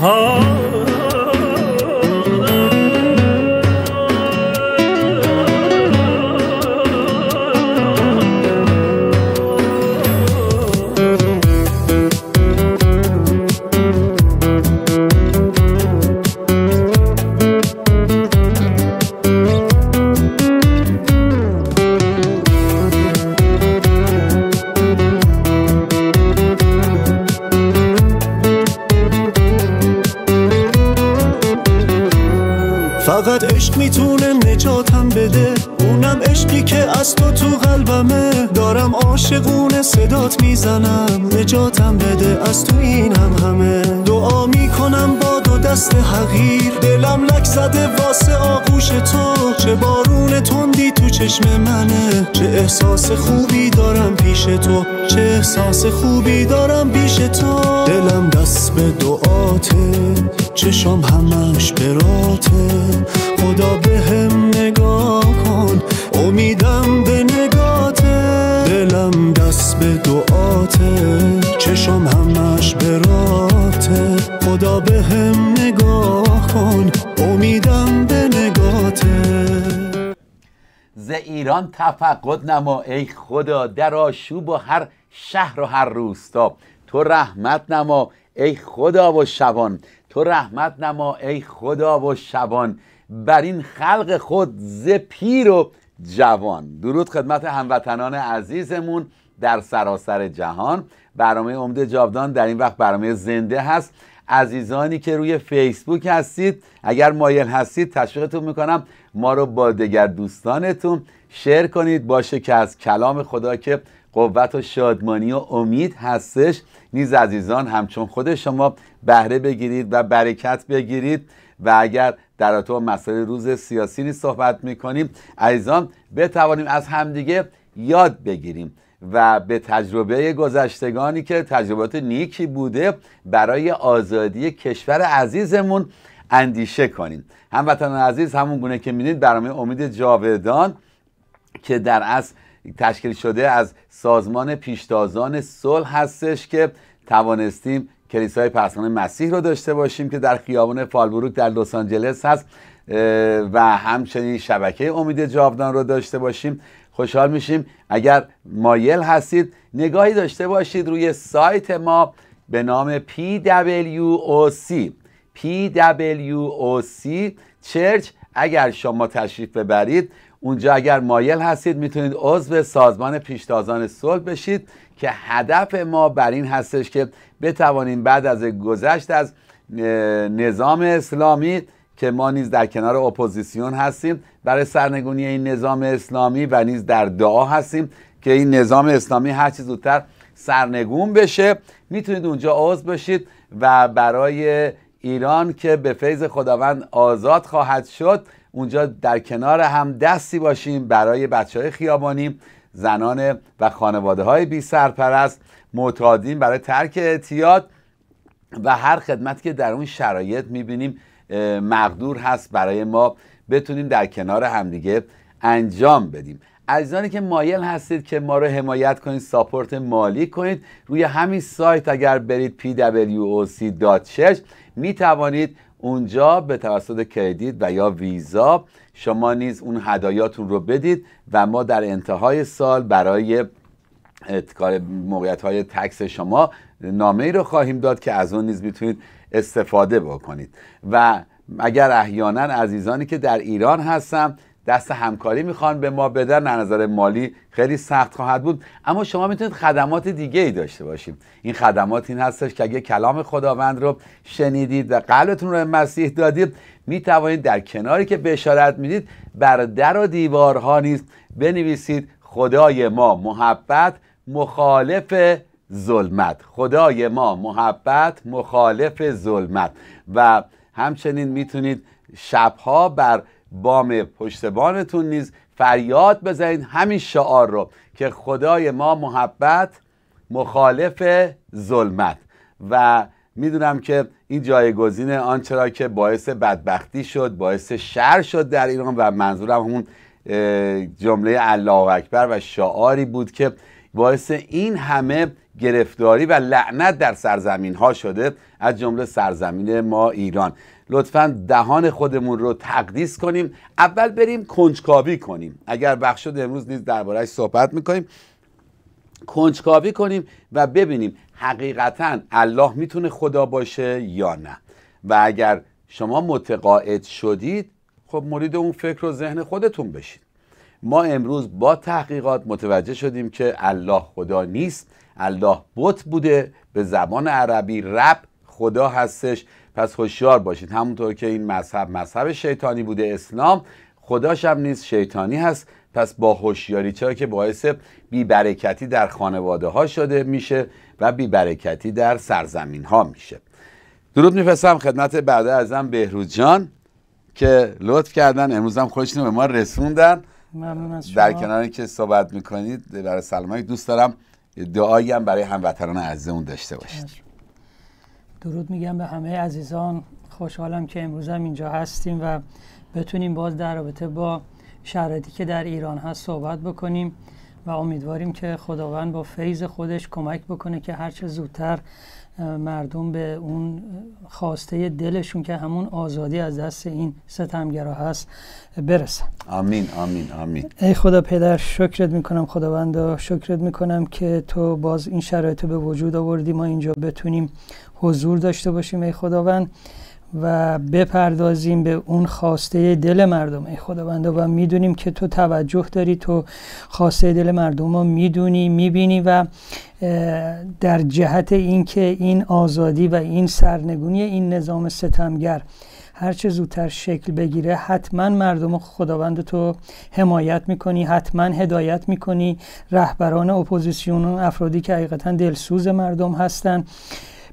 فقط عاشقونه صدات می‌زنم نجاتم بده از تو اینم همه. دعا می‌کنم با دو دست حقیر. دلم لک زده واسه آغوش تو. چه بارون تندی تو چشم منه. چه احساس خوبی دارم پیش تو. چه احساس خوبی دارم پیش تو. دلم دست به دعاته. چشم همش براته. خدا به هم نگاه کن. امیدم به نگاته دلم دست به دعاته چشم همش براته خدا به هم نگاه کن امیدم به نگاته ز ایران تفقد نما ای خدا در آشوب و هر شهر و هر روستا. تو رحمت نما ای خدا و شبان. تو رحمت نما ای خدا و شبان. بر این خلق خود ز پیر و جوان. درود خدمت هموطنان عزیزمون در سراسر جهان. برنامه امید جاودان در این وقت برنامه زنده هست. عزیزانی که روی فیسبوک هستید اگر مایل هستید تشویقتون می‌کنم ما رو با دگر دوستانتون شیر کنید. باشه که از کلام خدا که قوت و شادمانی و امید هستش. نیز عزیزان همچون خود شما بهره بگیرید و برکت بگیرید. و اگر در تو مسائل روز سیاسی نیز صحبت می‌کنیم عزیزان بتوانیم از همدیگه یاد بگیریم. و به تجربه گذشتگانی که تجربات نیکی بوده برای آزادی کشور عزیزمون اندیشه کنیم. هموطنان عزیز همون گونه که می‌دید برنامه امید جاودان که در اصل تشکیل شده از سازمان پیشتازان صلح هستش که توانستیم کلیسای پرستان مسیح رو داشته باشیم که در خیابان فالبروک در لس آنجلس هست و همچنین شبکه امید جاودان رو داشته باشیم. خوشحال میشیم. اگر مایل هستید نگاهی داشته باشید روی سایت ما به نام PWOC PWOC چرچ. اگر شما تشریف ببرید اونجا اگر مایل هستید می‌تونید عضو سازمان پیشتازان صلح بشید که هدف ما بر این هستش که بتوانیم بعد از گذشت از نظام اسلامی که ما نیز در کنار اپوزیسیون هستیم برای سرنگونی این نظام اسلامی و نیز در دعا هستیم که این نظام اسلامی هر چیز زودتر سرنگون بشه. می‌تونید اونجا عضو بشید و برای ایران که به فیض خداوند آزاد خواهد شد اونجا در کنار هم دستی باشیم برای بچه های خیابانی زنان و خانواده های بی سرپرست معتادین برای ترک اعتیاد و هر خدمتی که در اون شرایط می‌بینیم مقدور هست برای ما بتونیم در کنار همدیگه انجام بدیم. عزیزانی که مایل هستید که ما رو حمایت کنید ساپورت مالی کنید روی همین سایت اگر برید pwoc.church می توانید اونجا به توسط کردیت و یا ویزا شما نیز اون هدایاتون رو بدید و ما در انتهای سال برای اتکار موقعیت های تکس شما نامه ای رو خواهیم داد که از اون نیز می‌تونید استفاده بکنید. و اگر احیانا عزیزانی که در ایران هستم دست همکاری می‌خوان به ما بدن. از نظر مالی خیلی سخت خواهد بود. اما شما می‌تونید خدمات دیگه ای داشته باشید این خدمات این هستش که اگه کلام خداوند رو شنیدید و قلبتون رو مسیح دادید می‌توانید در کناری که بشارت می‌دید بر در و دیوارها نیز بنویسید خدای ما محبت مخالف ظلمت. خدای ما محبت مخالف ظلمت. و همچنین می‌تونید شبها بر بام پشتبانتون نیز فریاد بزنید همین شعار رو که خدای ما محبت مخالف ظلمت. و می‌دونم که این جایگزین آنچه که باعث بدبختی شد باعث شر شد در ایران و منظورم همون جمله الله اکبر و شعاری بود که باعث این همه گرفتاری و لعنت در سرزمین ها شده از جمله سرزمین ما ایران. لطفا دهان خودمون رو تقدیس کنیم. اول بریم کنجکاوی کنیم. اگر بخش شد امروز نیز دربارهش صحبت می‌کنیم. کنجکاوی کنیم و ببینیم حقیقتا الله می‌تونه خدا باشه یا نه. و اگر شما متقاعد شدید خب مرید اون فکر و ذهن خودتون بشید ما امروز با تحقیقات متوجه شدیم که الله خدا نیست. الله بت بوده. به زبان عربی رب خدا هستش. پس هوشیار باشید. همونطور که این مذهب مذهب شیطانی بوده اسلام خداش هم نیست شیطانی هست. پس با هوشیاری چرا که باعث بیبرکتی در خانواده ها شده میشه و بیبرکتی در سرزمین ها میشه. درود میفرستم خدمت بعد ازم بهروز جان که لطف کردن. امروز هم خودشون به ما رسوندن. ممنون از شما. در کنار که صحبت می‌کنید برای سلامت دوست دارم دعایی هم برای هموطنان عزیزمون داشته باشید. درود میگم به همه عزیزان. خوشحالم که امروز هم اینجا هستیم و بتونیم باز در رابطه با شرایطی که در ایران هست صحبت بکنیم. و امیدواریم که خداوند با فیض خودش کمک بکنه که هرچه زودتر مردم به اون خواسته دلشون که همون آزادی از دست این ستمگرا هست برسن. آمین آمین آمین. ای خدا پدر شکرت می‌کنم خداوند شکرت می‌کنم که تو باز این شرایط به وجود آوردی ما اینجا بتونیم حضور داشته باشیم ای خداوند. و بپردازیم به اون خواسته دل مردم. ای خداوند و می‌دونیم که تو توجه داری تو خواسته دل مردم رو می‌دونی می‌بینی و در جهت اینکه این آزادی و این سرنگونی این نظام ستمگر هرچه زودتر شکل بگیره حتما مردم خداوند تو حمایت می‌کنی حتما هدایت می‌کنی. رهبران اپوزیسیون افرادی که حقیقتا دلسوز مردم هستند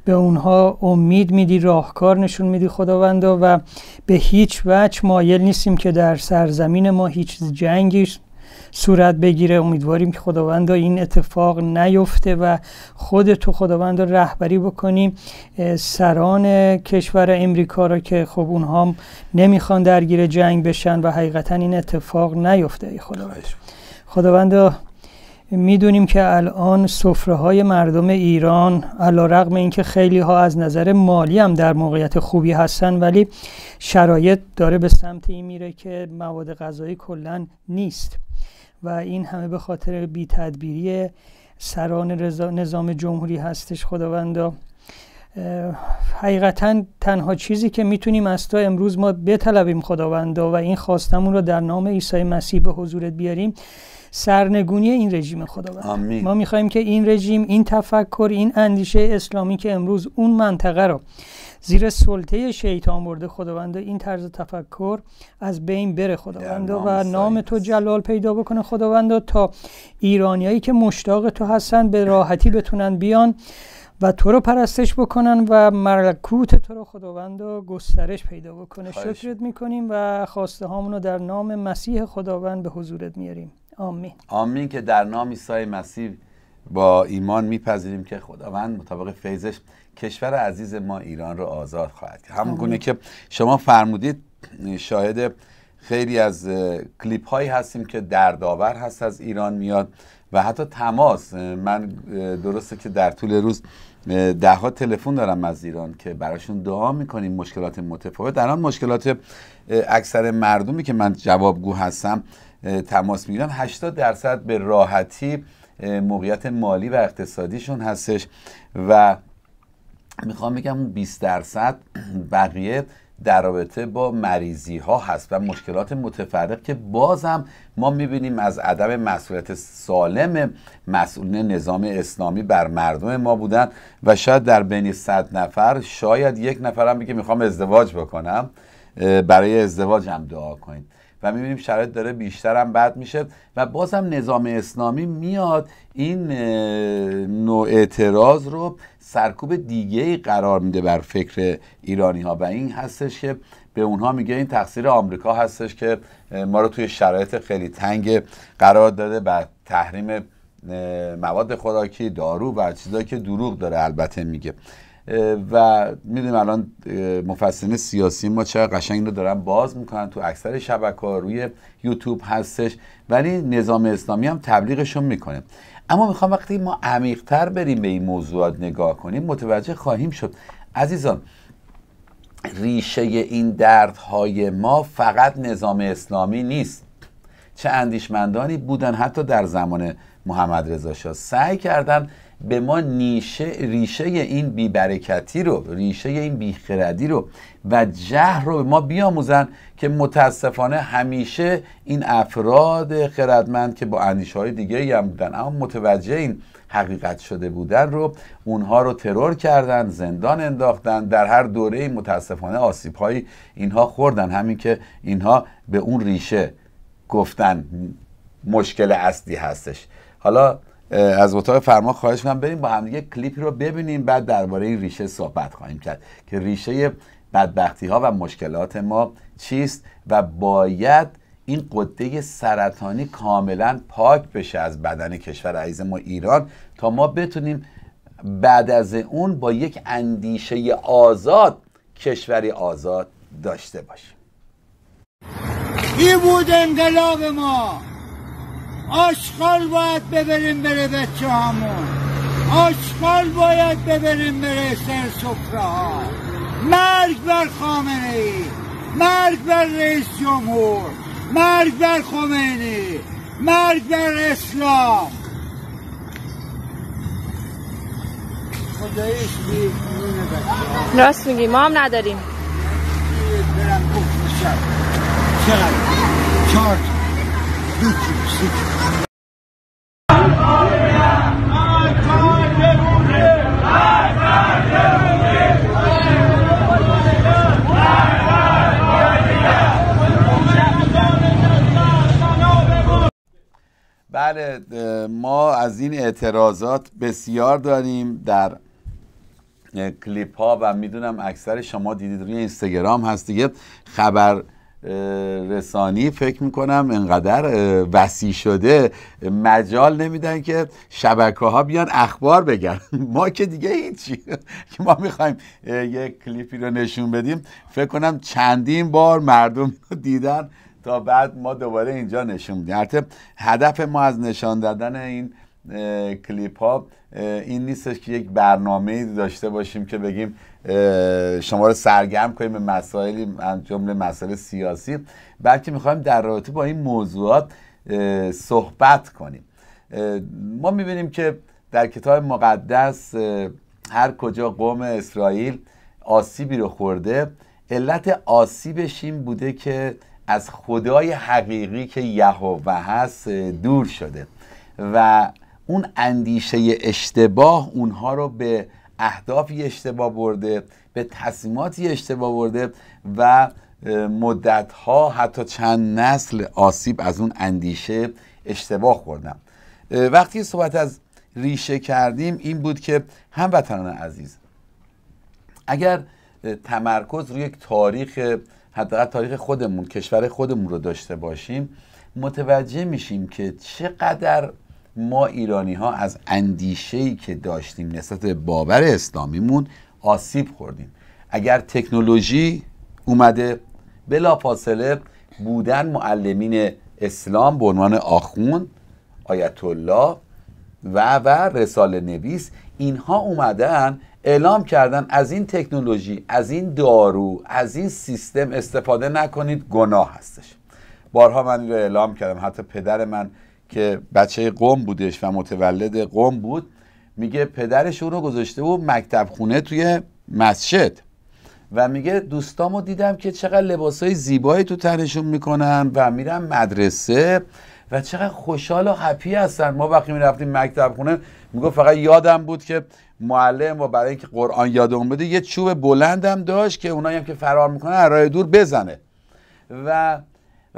به اونها امید میدی راهکار نشون میدی خداوندا و به هیچ وجه مایل نیستیم که در سرزمین ما هیچ جنگی صورت بگیره. امیدواریم که خداوندا این اتفاق نیفته و خود تو خداوند رهبری بکنیم سران کشور امریکا را که خب اونها نمی‌خوان درگیر جنگ بشن و حقیقتا این اتفاق نیفته ای خداوند خداوند می‌دونیم که الان سفره های مردم ایران علا رقم اینکه خیلی ها از نظر مالی هم در موقعیت خوبی هستن ولی شرایط داره به سمت این میره که مواد غذایی کلا نیست. و این همه به خاطر بی تدبیری سران نظام جمهوری هستش خداوندا. حقیقتا تنها چیزی که می‌تونیم از تو امروز ما بطلبیم خداوندا و این خواستمون رو در نام عیسی مسیح به حضورت بیاریم. سرنگونی این رژیم خداوند. ما می‌خوایم که این رژیم این تفکر این اندیشه اسلامی که امروز اون منطقه رو زیر سلطه شیطان برده خداوند این طرز تفکر از بین بره خداوند و نام تو جلال پیدا بکنه خداوند تا ایرانیایی که مشتاق تو هستن به راحتی بتونن بیان و تو رو پرستش بکنن و ملکوت تو رو خداوند و گسترش پیدا بکنه. شکرت می‌کنیم و خواسته هامون رو در نام مسیح خداوند به حضورت میاریم. آمین. آمین که در نام عیسی مسیح با ایمان میپذیریم که خداوند مطابق فیضش کشور عزیز ما ایران رو آزاد خواهد کرد. همون گونه که شما فرمودید شاهد خیلی از کلیپ هایی هستیم که دردآور هست از ایران میاد و حتی تماس. من درسته که در طول روز ده ها تلفن دارم از ایران که براشون دعا می‌کنیم مشکلات متفاوت. در آن مشکلات اکثر مردمی که من جوابگو هستم تماس می‌گیرم. 80 درصد به راحتی موقعیت مالی و اقتصادیشون هستش و می‌خوام بگم اون 20 درصد بقیه در رابطه با مریضی ها هست و مشکلات متفرق که بازم ما می‌بینیم از عدم مسئولیت سالم مسئولین نظام اسلامی بر مردم ما بودن و شاید در بین صد نفر شاید یک نفرم بگه می‌خوام ازدواج بکنم. برای ازدواج هم دعا کنید. و می‌بینیم شرایط داره بیشتر هم بد میشه و بازم نظام اسلامی میاد این نوع اعتراض رو سرکوب دیگه قرار میده بر فکر ایرانی ها و این هستش که به اونها میگه این تقصیر آمریکا هستش که ما رو توی شرایط خیلی تنگ قرار داده و تحریم مواد خوراکی دارو و چیزایی که دروغ داره البته میگه. و می‌دونیم الان مفسرین سیاسی ما چه قشنگ رو دارن باز می‌کنن تو اکثر شبکه ها روی یوتیوب هستش ولی نظام اسلامی هم تبلیغشون می‌کنه. اما می‌خوام وقتی ما عمیقتر بریم به این موضوعات نگاه کنیم متوجه خواهیم شد. عزیزان ریشه این دردهای ما فقط نظام اسلامی نیست. چه اندیشمندانی بودن حتی در زمان محمد رضا شاه. سعی کردن به ما نیشه ریشه این بیبرکتی رو ریشه این بیخردی رو و جهر رو به ما بیاموزن که متاسفانه همیشه این افراد خردمند که با اندیشه های دیگه هم بودن اما متوجه این حقیقت شده بودن رو اونها رو ترور کردن زندان انداختن در هر دوره متاسفانه آسیب های اینها خوردن. همین که اینها به اون ریشه گفتن مشکل اصلی هستش. حالا از اتاق فرما خواهش کنم بریم با هم دیگه کلیپی رو ببینیم بعد درباره این ریشه صحبت خواهیم کرد که ریشه بدبختی ها و مشکلات ما چیست و باید این قده سرطانی کاملا پاک بشه از بدن کشور عزیز ما ایران تا ما بتونیم بعد از اون با یک اندیشه آزاد کشوری آزاد داشته باشیم. این بود انقلاب ما. آشغال باید ببریم بره بچه همون آشغال باید ببریم بره سر سفره ها. مرگ بر خامنه ای. مرگ بر رئیس جمهور. مرگ بر خمینی. مرگ بر اسلام. راست میگی ما هم نداریم. چقدر چهار بله ما از این اعتراضات بسیار داریم در کلیپ ها و می‌دونم اکثر شما دیدید روی اینستاگرام هست دیگه. خبر رسانی فکر می‌کنم انقدر وسیع شده. مجال نمیدن که شبکه ها بیان اخبار بگن. ما که دیگه هیچی که ما می‌خوایم یک کلیپی رو نشون بدیم. فکر کنم چندین بار مردم دیدن تا بعد ما دوباره اینجا نشون میدیم. هدف ما از نشان دادن این کلیپ ها این نیستش که یک برنامه داشته باشیم که بگیم شما رو سرگرم کنیم به مسائلی جمله مسائل سیاسی. بلکه می‌خوایم در رابطه با این موضوعات صحبت کنیم. ما می‌بینیم که در کتاب مقدس هر کجا قوم اسرائیل آسیبی رو خورده علت آسیبش این بوده که از خدای حقیقی که یهوه هست دور شده. و اون اندیشه اشتباه اونها رو به اهدافی اشتباه برده به تصمیماتی اشتباه برده و مدتها حتی چند نسل آسیب از اون اندیشه اشتباه خوردن. وقتی صحبت از ریشه کردیم این بود که هموطنان عزیز اگر تمرکز روی یک تاریخ حداقل تاریخ خودمون کشور خودمون رو داشته باشیم متوجه میشیم که چقدر ما ایرانی ها از اندیشه که داشتیم نسبت به باور اسلامیمون آسیب خوردیم. اگر تکنولوژی اومده بلا فاصله بودن معلمین اسلام به عنوان آخون آیت الله و و رساله نویس اینها اومدن اعلام کردن از این تکنولوژی از این دارو از این سیستم استفاده نکنید گناه هستش. بارها من رو اعلام کردم. حتی پدر من که بچه قوم بودش و متولد قوم بود میگه پدرش اون گذاشته بود مکتب خونه توی مسجد. و میگه دوستامو دیدم که چقدر لباسای زیبایی تو تنشون می‌کنن و میرن مدرسه و چقدر خوشحال و هپی هستن. ما وقتی می‌رفتیم مکتب خونه میگه فقط یادم بود که معلم و برای اینکه قرآن یادمون بده یه چوب بلندم داشت که اونایی هم که فرار می‌کنن راه دور بزنه. و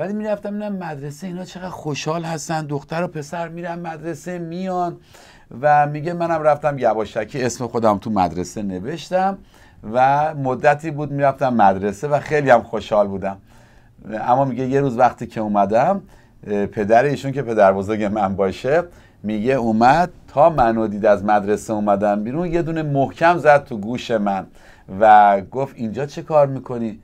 ولی می‌رفتم میرم مدرسه اینا چقدر خوشحال هستن. دختر و پسر میرن مدرسه میان و میگه منم رفتم یواشکی. اسم خودم تو مدرسه نوشتم و مدتی بود می‌رفتم مدرسه و خیلی هم خوشحال بودم. اما میگه یه روز وقتی که اومدم پدر ایشون که پدر بزرگ من باشه میگه اومد تا منو دید از مدرسه اومدم بیرون یه دونه محکم زد تو گوش من و گفت اینجا چه کار می‌کنی؟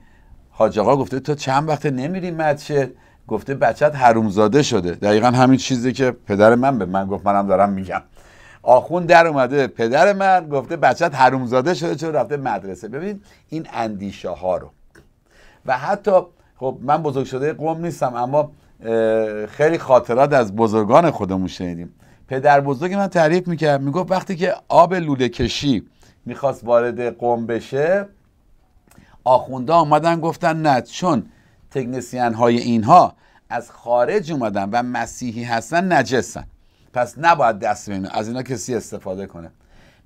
حاج آقا گفته تو چند وقت نمیری مسجد گفته بچت حرومزاده شده. دقیقا همین چیزی که پدر من به من گفت منم دارم میگم. آخون در اومده پدر من گفته بچت حرومزاده شده چون رفته مدرسه؟ ببین این اندیشه ها رو. و حتی خب من بزرگ شده قوم نیستم اما خیلی خاطرات از بزرگان خودمون شنیدیم. پدر بزرگ من تعریف می‌کرد می‌گفت وقتی که آب لوله کشی می‌خواست وارد قوم بشه آخونده آمدن گفتن نه چون تکنسیان های اینها از خارج اومدن و مسیحی هستن نجسن پس نباید دست بینه از اینا کسی استفاده کنه.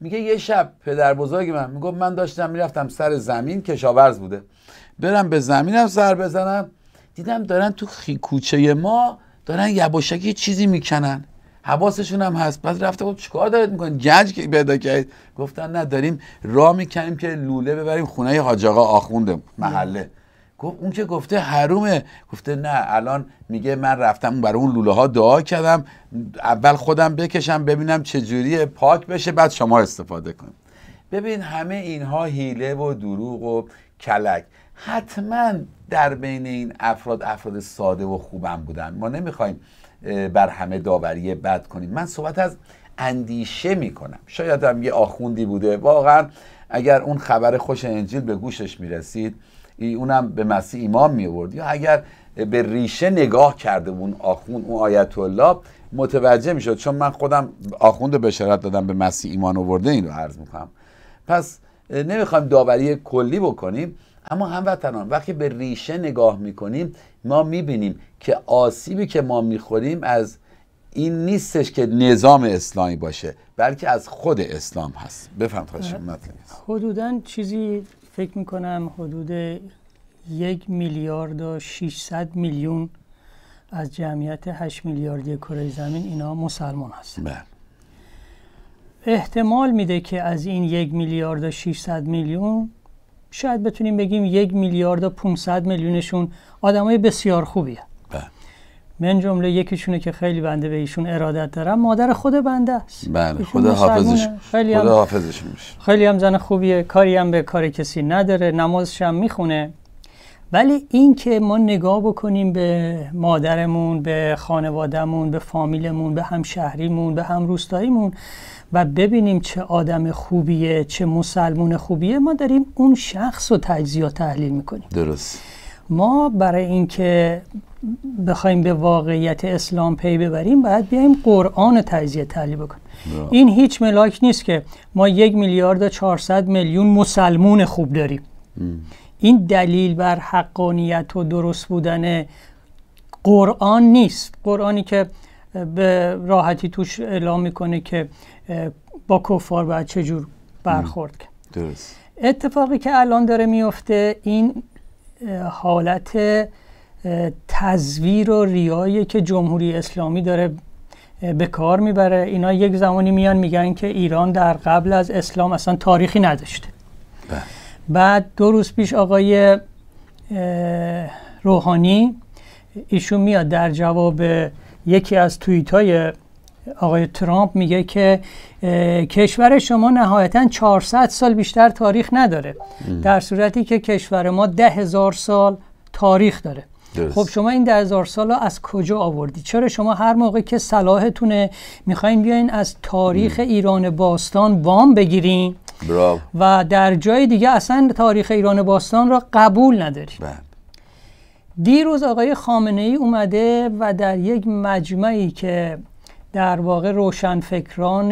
میگه یه شب پدر بزرگ من می‌گفت من داشتم می‌رفتم سر زمین کشاورز بوده. برم به زمینم سر بزنم دیدم دارن تو خی کوچه ما دارن یباشکی چیزی می‌کنن. حواسشون هم هست. بعد رفته بود چیکار دارید می‌کنید؟ گنج که پیدا کردید گفتن نه داریم راه می‌کنیم که لوله ببریم خونه حاج آقا آخونده محله. گفت اون که گفته حرومه. گفته نه الان میگه من رفتم برای اون لوله ها دعا کردم. اول خودم بکشم ببینم چجوری پاک بشه بعد شما استفاده کنیم ببین همه اینها هیله و دروغ و کلک. حتما در بین این افراد افراد ساده و خوبم بودن. ما نمی‌خوایم بر همه داوری بد کنیم. من صحبت از اندیشه می‌کنم. شاید هم یه آخوندی بوده. واقعا اگر اون خبر خوش انجیل به گوشش می‌رسید اونم به مسیح ایمان می آورد یا اگر به ریشه نگاه کرده اون آخوند اون آیت الله متوجه می‌شد. چون من خودم آخوند بشارت دادم به مسیح ایمان آورده این رو عرض می‌کنم. پس نمی‌خوایم داوری کلی بکنیم. اما هموطنان وقتی به ریشه نگاه می‌کنیم ما می‌بینیم که آسیبی که ما می‌خوریم از این نیستش که نظام اسلامی باشه بلکه از خود اسلام هست. بفهم حدودا چیزی فکر می‌کنم حدود یک میلیارد و 600 میلیون از جمعیت 8 میلیاردی کره زمین اینا مسلمان هستن. بله. احتمال میده که از این یک میلیارد و 600 میلیون شاید بتونیم بگیم یک میلیارد و 500 میلیونشون آدمای بسیار خوبیه. بله. من جمله یکیشونه که خیلی بنده به ایشون ارادت دارم مادر خود بنده است. بله خدا حافظش خیلی خدا حافظش میشه. خیلی هم زن خوبیه کاری هم به کار کسی نداره نمازش هم می‌خونه. ولی این که ما نگاه بکنیم به مادرمون به خانوادهمون به فامیلمون به همشهریمون به هم روستاییمون و ببینیم چه آدم خوبیه چه مسلمون خوبیه. ما داریم اون شخص رو تجزیه تحلیل می‌کنیم. درست. ما برای اینکه بخوایم به واقعیت اسلام پی ببریم باید بیایم قرآن تجزیه تحلیل بکنیم. این هیچ ملاک نیست که ما یک میلیارد و 400 میلیون مسلمون خوب داریم. این دلیل بر حقانیت و درست بودن قرآن نیست. قرآنی که به راحتی توش اعلام می‌کنه که با کفار باید چجور برخورد کرد. درست. اتفاقی که الان داره میفته این حالت تزویر و ریایی که جمهوری اسلامی داره به کار می‌بره. اینا یک زمانی میان میگن که ایران در قبل از اسلام اصلا تاریخی نداشته. بله. بعد دو روز پیش آقای روحانی ایشون میاد در جواب یکی از توییت های آقای ترامپ میگه که کشور شما نهایتا 400 سال بیشتر تاریخ نداره. در صورتی که کشور ما ده هزار سال تاریخ داره. خب شما این ده هزار سال رو از کجا آوردی؟ چرا شما هر موقع که صلاحتونه می‌خواین بیاین از تاریخ ایران باستان وام بگیرین؟ و در جای دیگه اصلا تاریخ ایران باستان را قبول نداری بله. دیروز آقای خامنه ای اومده و در یک مجمعی که در واقع روشنفکران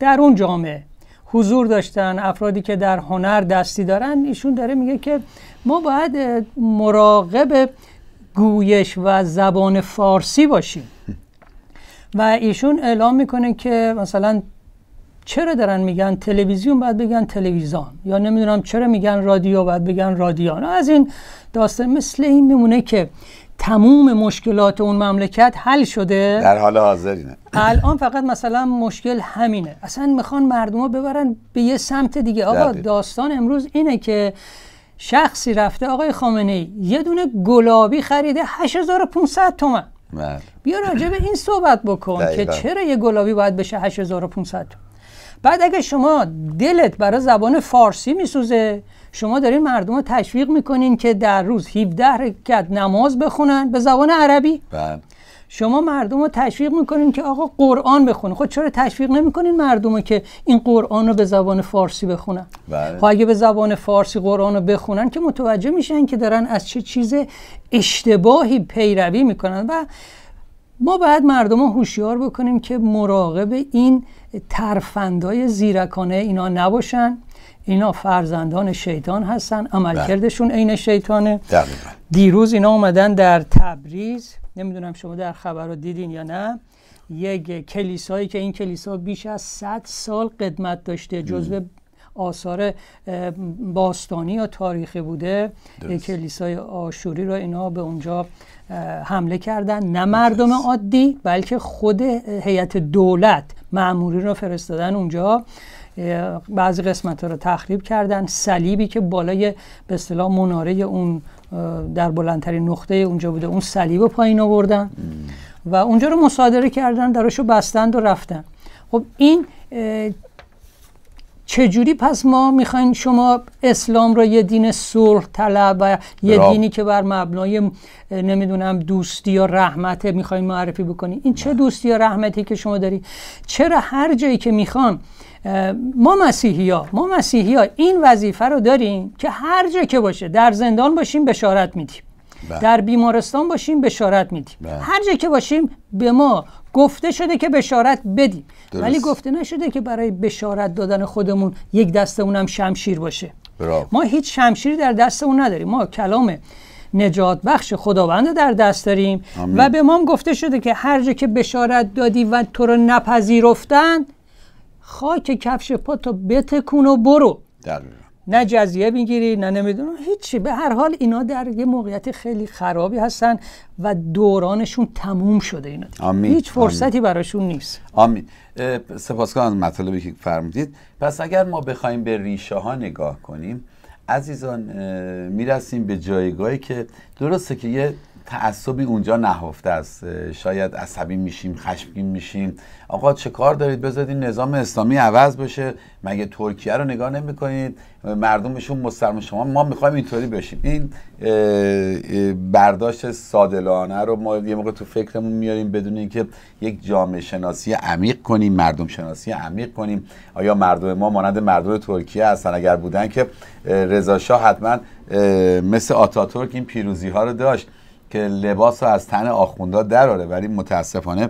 در اون جامعه حضور داشتن افرادی که در هنر دستی دارن ایشون داره میگه که ما باید مراقب گویش و زبان فارسی باشیم. و ایشون اعلام می‌کنه که مثلا چرا دارن میگن تلویزیون باید بگن تلویزیون؟ یا نمی‌دونم چرا میگن رادیو باید بگن رادیان از این داستان مثل این میمونه که تموم مشکلات اون مملکت حل شده؟ در حال حاضر الان فقط مثلا مشکل همینه. اصلا می‌خوان مردم ها ببرن به یه سمت دیگه. آقا داستان امروز اینه که شخصی رفته آقای خامنه ای یه دونه گلابی خریده 8500 تومن. بله. بیا راجع به این صحبت بکن که چرا یه گلابی باید بشه 8500 تومن؟ بعد اگه شما دلت برای زبان فارسی میسوزه شما دارین مردم رو تشویق می‌کنین که در روز 17 رکعت نماز بخونن به زبان عربی؟ بله. شما مردم رو تشویق می‌کنین که آقا قرآن بخونه خود چرا تشویق نمی‌کنین مردم رو که این قرآن رو به زبان فارسی بخونن؟ بله. خب اگه به زبان فارسی قرآن رو بخونن که متوجه میشن که دارن از چه چیز اشتباهی پیروی می‌کنن و ما باید مردم رو هوشیار بکنیم که مراقب این ترفندهای زیرکانه اینا نباشن. اینا فرزندان شیطان هستن عملکردشون عین شیطانه. دقیقا. دیروز اینا اومدن در تبریز نمی‌دونم شما در خبر رو دیدین یا نه یک کلیسایی که این کلیسا بیش از 100 سال قدمت داشته جزو آثار باستانی یا تاریخی بوده. کلیسای آشوری رو اینا به اونجا حمله کردن. نه مردم عادی بلکه خود هیئت دولت معموری رو فرستادن اونجا. بعضی قسمت ها رو تخریب کردن. صلیبی که بالای به اصطلاح مناره اون در بلندترین نقطه اونجا بوده اون صلیب رو پایین آوردن. و اونجا رو مصادره کردن درشو بستند و رفتن. خب این چجوری پس ما می‌خواین شما اسلام رو یه دین صلح طلب و یه برافو. دینی که بر مبنای نمی‌دونم دوستی یا رحمته می‌خواین معرفی بکنی؟ این چه دوستی یا رحمتی که شما داری چرا هر جایی که می‌خوان ما مسیحی ها ما مسیحی ها این وظیفه رو داریم که هر جا که باشه در زندان باشیم بشارت میدیم بله. در بیمارستان باشیم بشارت میدیم بله. هر جا که باشیم به ما گفته شده که بشارت بدیم درست. ولی گفته نشده که برای بشارت دادن خودمون یک دستمون هم شمشیر باشه. ما هیچ شمشیری در دستمون نداریم ما کلام نجات بخش خداوند در دست داریم آمین. و به ما گفته شده که هر جا که بشارت دادی و تو رو نپذیرفتند خاک کفش پا تو بتکون و برو. دقیقا. نه جزیه می‌گیری نه نمی‌دونم هیچی. به هر حال اینا در یه موقعیت خیلی خرابی هستن و دورانشون تموم شده اینا. آمین. هیچ فرصتی براشون نیست. آمین. سپاسگزارم از مطالبی که فرمودید. پس اگر ما بخوایم به ریشه ها نگاه کنیم عزیزان می‌رسیم به جایگاهی که درسته که یه تعصبی اونجا نهفته است. شاید عصبی میشیم خشمگین میشیم. آقا چه کار دارید؟ بذارید نظام اسلامی عوض بشه. مگه ترکیه رو نگاه نمی‌کنید؟ مردمشون مسلمان شما ما می‌خوایم اینطوری بشیم. این برداشت صادلانه رو ما یه موقع تو فکرمون میاریم بدون اینکه یک جامعه شناسی عمیق کنیم مردم شناسی عمیق کنیم. آیا مردم ما مانند مردم ترکیه هستن؟ اگر بودن که رضا شاه حتما مثل آتاتورک این پیروزی ها رو داشت. که لباس رو از تن آخوندا دراره ولی متاسفانه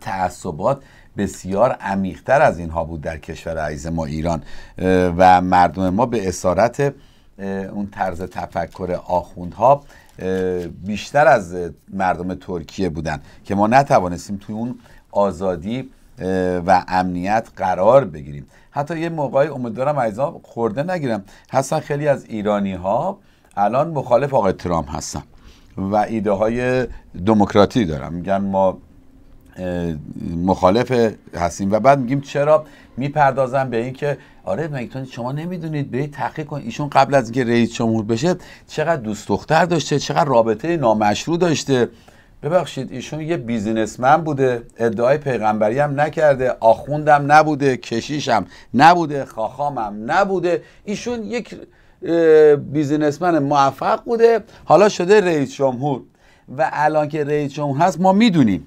تعصبات بسیار عمیقتر از اینها بود در کشور عزیز ما ایران. و مردم ما به اسارت اون طرز تفکر آخوندها بیشتر از مردم ترکیه بودن که ما نتوانستیم توی اون آزادی و امنیت قرار بگیریم. حتی یه موقعی امیدوارم عزیزان خورده نگیرم. هستن خیلی از ایرانی ها الان مخالف آقای ترامپ هستن. و ایده های دموکراتی دارن میگن ما مخالف هستیم و بعد میگیم چرا می‌پردازن به اینکه آره مگه شما نمی‌دونید به تحقیق کن. ایشون قبل از اینکه رئیس جمهور بشه چقدر دوست دختر داشته چقدر رابطه نامشروع داشته. ببخشید ایشون یه بیزینسمن بوده ادعای پیغمبری هم نکرده آخوندم نبوده کشیشم نبوده خاخامم نبوده. ایشون یک بیزینسمن موفق بوده. حالا شده رئیس جمهور. و الان که رئیس جمهور هست ما می‌دونیم.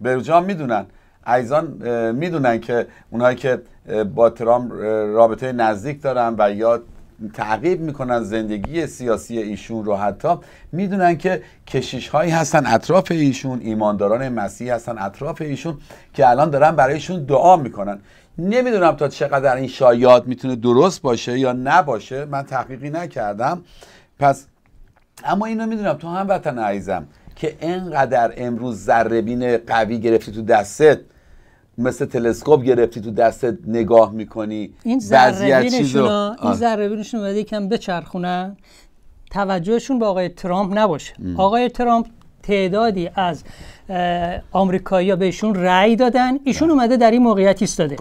برجام می‌دونن. عیزان اه، می‌دونن که اونایی که با ترامپ اه، رابطه نزدیک دارن و یا تعقیب می‌کنن زندگی سیاسی ایشون رو حتی می‌دونن که کشیش هایی هستن اطراف ایشون ایمانداران مسیحی هستن اطراف ایشون که الان دارن برایشون دعا می‌کنن. نمی‌دونم تا چقدر این شایعات می‌تونه درست باشه یا نباشه من تحقیقی نکردم. پس اما اینو می‌دونم تو هم وطن عزیزم که انقدر امروز ذره قوی گرفتی تو دستت مثل تلسکوپ گرفتی تو دستت نگاه می‌کنی این ذره‌بینشون این باید یکم بچرخونن توجهشون به آقای ترامپ نباشه. آقای ترامپ تعدادی از آمریکایی‌ها بهشون رأی دادن. ایشون اومده در این موقعیت ایستاده.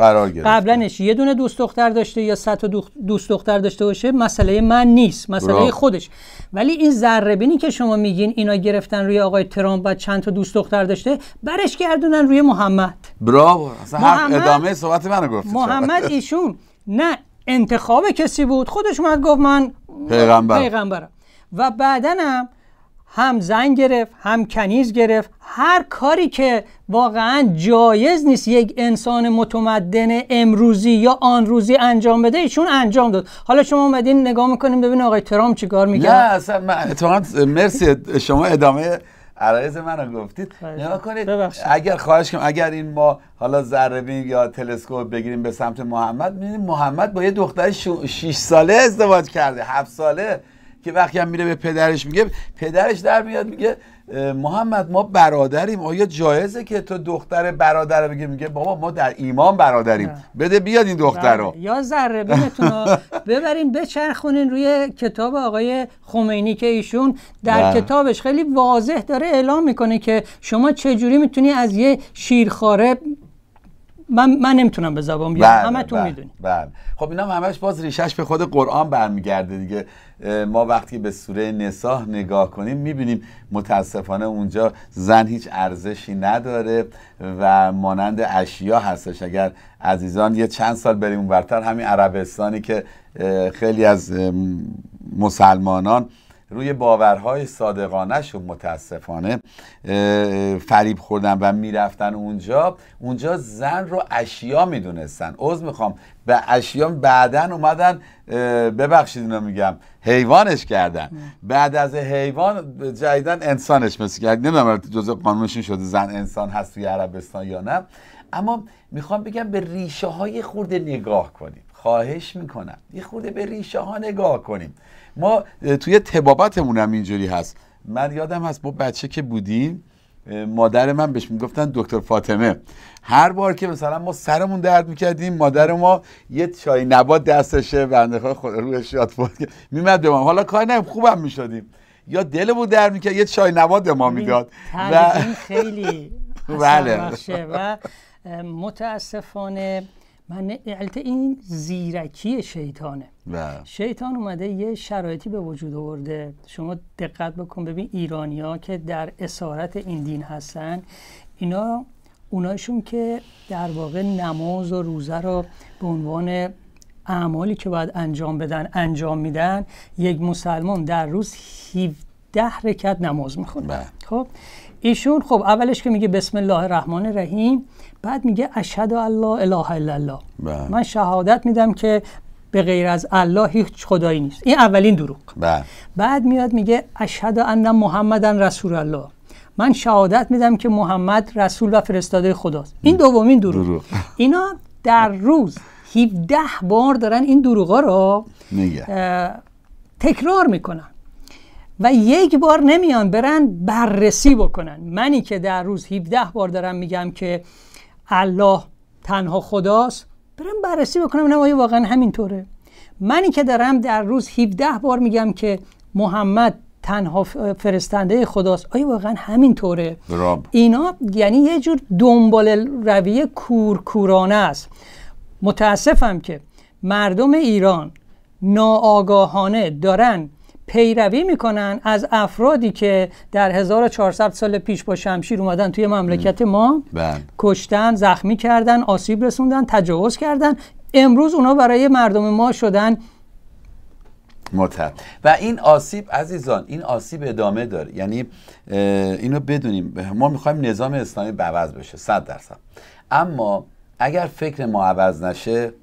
قبلنش یه دونه دوست دختر داشته یا صد تا دوست دختر داشته باشه مسئله من نیست مسئله. خودش. ولی این ذره که شما میگین اینا گرفتن روی آقای ترامپ بعد چند تا دوست دختر داشته برش گردونن روی محمد. براو اصلا محمد- ادامه صحبت منو گفتی محمد ایشون نه انتخاب کسی بود. خودش اومد گفت من پیغمبر. پیغمبرم. و بعدن هم زن گرفت هم کنیز گرفت. هر کاری که واقعا جایز نیست یک انسان متمدن امروزی یا آن روزی انجام بده ایشون انجام داد. حالا شما اومدین نگاه می‌کنیم ببین آقای ترامپ چیکار نه میگه اصلا من مرسی شما ادامه عرایز منو گفتید. خواهش نگاه کنید ببخشید. اگر خواهش کنم اگر این ما حالا ذره یا تلسکوپ بگیریم به سمت محمد می‌بینیم محمد با یه دختر 6 ساله ازدواج کرده 7 ساله. که وقتی هم میره به پدرش میگه پدرش در میاد میگه محمد ما برادریم آیا جایزه که تو دختر برادر رو بگی میگه بابا ما در ایمان برادریم بده بیاد این دختر رو بله. یا ذره بینتون رو ببرین بچرخونین روی کتاب آقای خمینی که ایشون در بله. کتابش خیلی واضح داره اعلام می‌کنه که شما چجوری می‌تونی از یه شیرخواره من, من نمی‌تونم به زبان بیارم همه تو بله، می‌دونی بله. خب اینا هم همش باز ریشش به خود قرآن برمیگرده دیگه. ما وقتی به سوره نساء نگاه کنیم می‌بینیم متاسفانه اونجا زن هیچ ارزشی نداره و مانند اشیا هستش. اگر عزیزان یه چند سال بریم اونورتر همین عربستانی که خیلی از مسلمانان روی باورهای صادقانهشون متاسفانه فریب خوردن و می‌رفتن اونجا. اونجا زن رو اشیا می‌دونستن. عوض می‌خوام. به اشیا بعدا اومدن ببخشید اینو میگم حیوانش کردن. بعد از حیوان جدیدن انسانش مثل کرد نمی‌دونم جزء قانونشون شده زن انسان هست توی عربستان یا نه. اما می‌خوام بگم به ریشه های خورده نگاه کنیم. خواهش می‌کنم. یه خورده به ریشه ها نگاه کنیم. ما توی تبابتمون هم اینجوری هست. من یادم هست ما بچه که بودیم مادر من بهش می‌گفتن دکتر فاطمه. هر بار که مثلا ما سرمون درد می‌کردیم مادر ما یه چای نبات دستشه بنده خدا خدا روش یاد بود میمد به ما. حالا کار نیم خوبم می‌شدیم. یا دلمون درد می‌کرد یه چای نبات به ما می‌داد. تلقین خیلی بله. و متاسفانه من البته این زیرکی شیطانه بله. شیطان اومده یه شرایطی به وجود آورده شما دقت بکن ببین ایرانیا که در اسارت این دین هستن اینا اونایشون که در واقع نماز و روزه رو به عنوان اعمالی که باید انجام بدن انجام میدن یک مسلمان در روز 17 رکعت نماز می‌خونه بله. خب ایشون خب اولش که میگه بسم الله الرحمن الرحیم بعد میگه اشهد ان لا اله الا الله. بله. من شهادت میدم که به غیر از الله هیچ خدایی نیست. این اولین دروغ. بله. بعد میاد میگه اشهد ان محمدن رسول الله. من شهادت میدم که محمد رسول و فرستاده خداست. این دومین دروغ, دروغ. اینا در روز 17 بار دارن این دروغا رو اه، تکرار می‌کنن. و یک بار نمیان برن بررسی بکنن. منی که در روز 17 بار دارم میگم که الله تنها خداست. برم بررسی بکنم ببینم آیا واقعا همینطوره. منی که دارم در روز 17 بار میگم که محمد تنها فرستنده خداست. آیا واقعا همینطوره. اینا یعنی یه جور دنبال رویه کورکورانه است. متاسفم که مردم ایران ناآگاهانه دارن پیروی می‌کنن از افرادی که در 1400 سال پیش با شمشیر اومدن توی مملکت ما بله. کشتن زخمی کردن آسیب رسوندن تجاوز کردن. امروز اونا برای مردم ما شدن متر و این آسیب عزیزان این آسیب ادامه داره. یعنی اینو بدونیم. ما می‌خوایم نظام اسلامی عوض بشه صد درصد. اما اگر فکر ما عوض نشه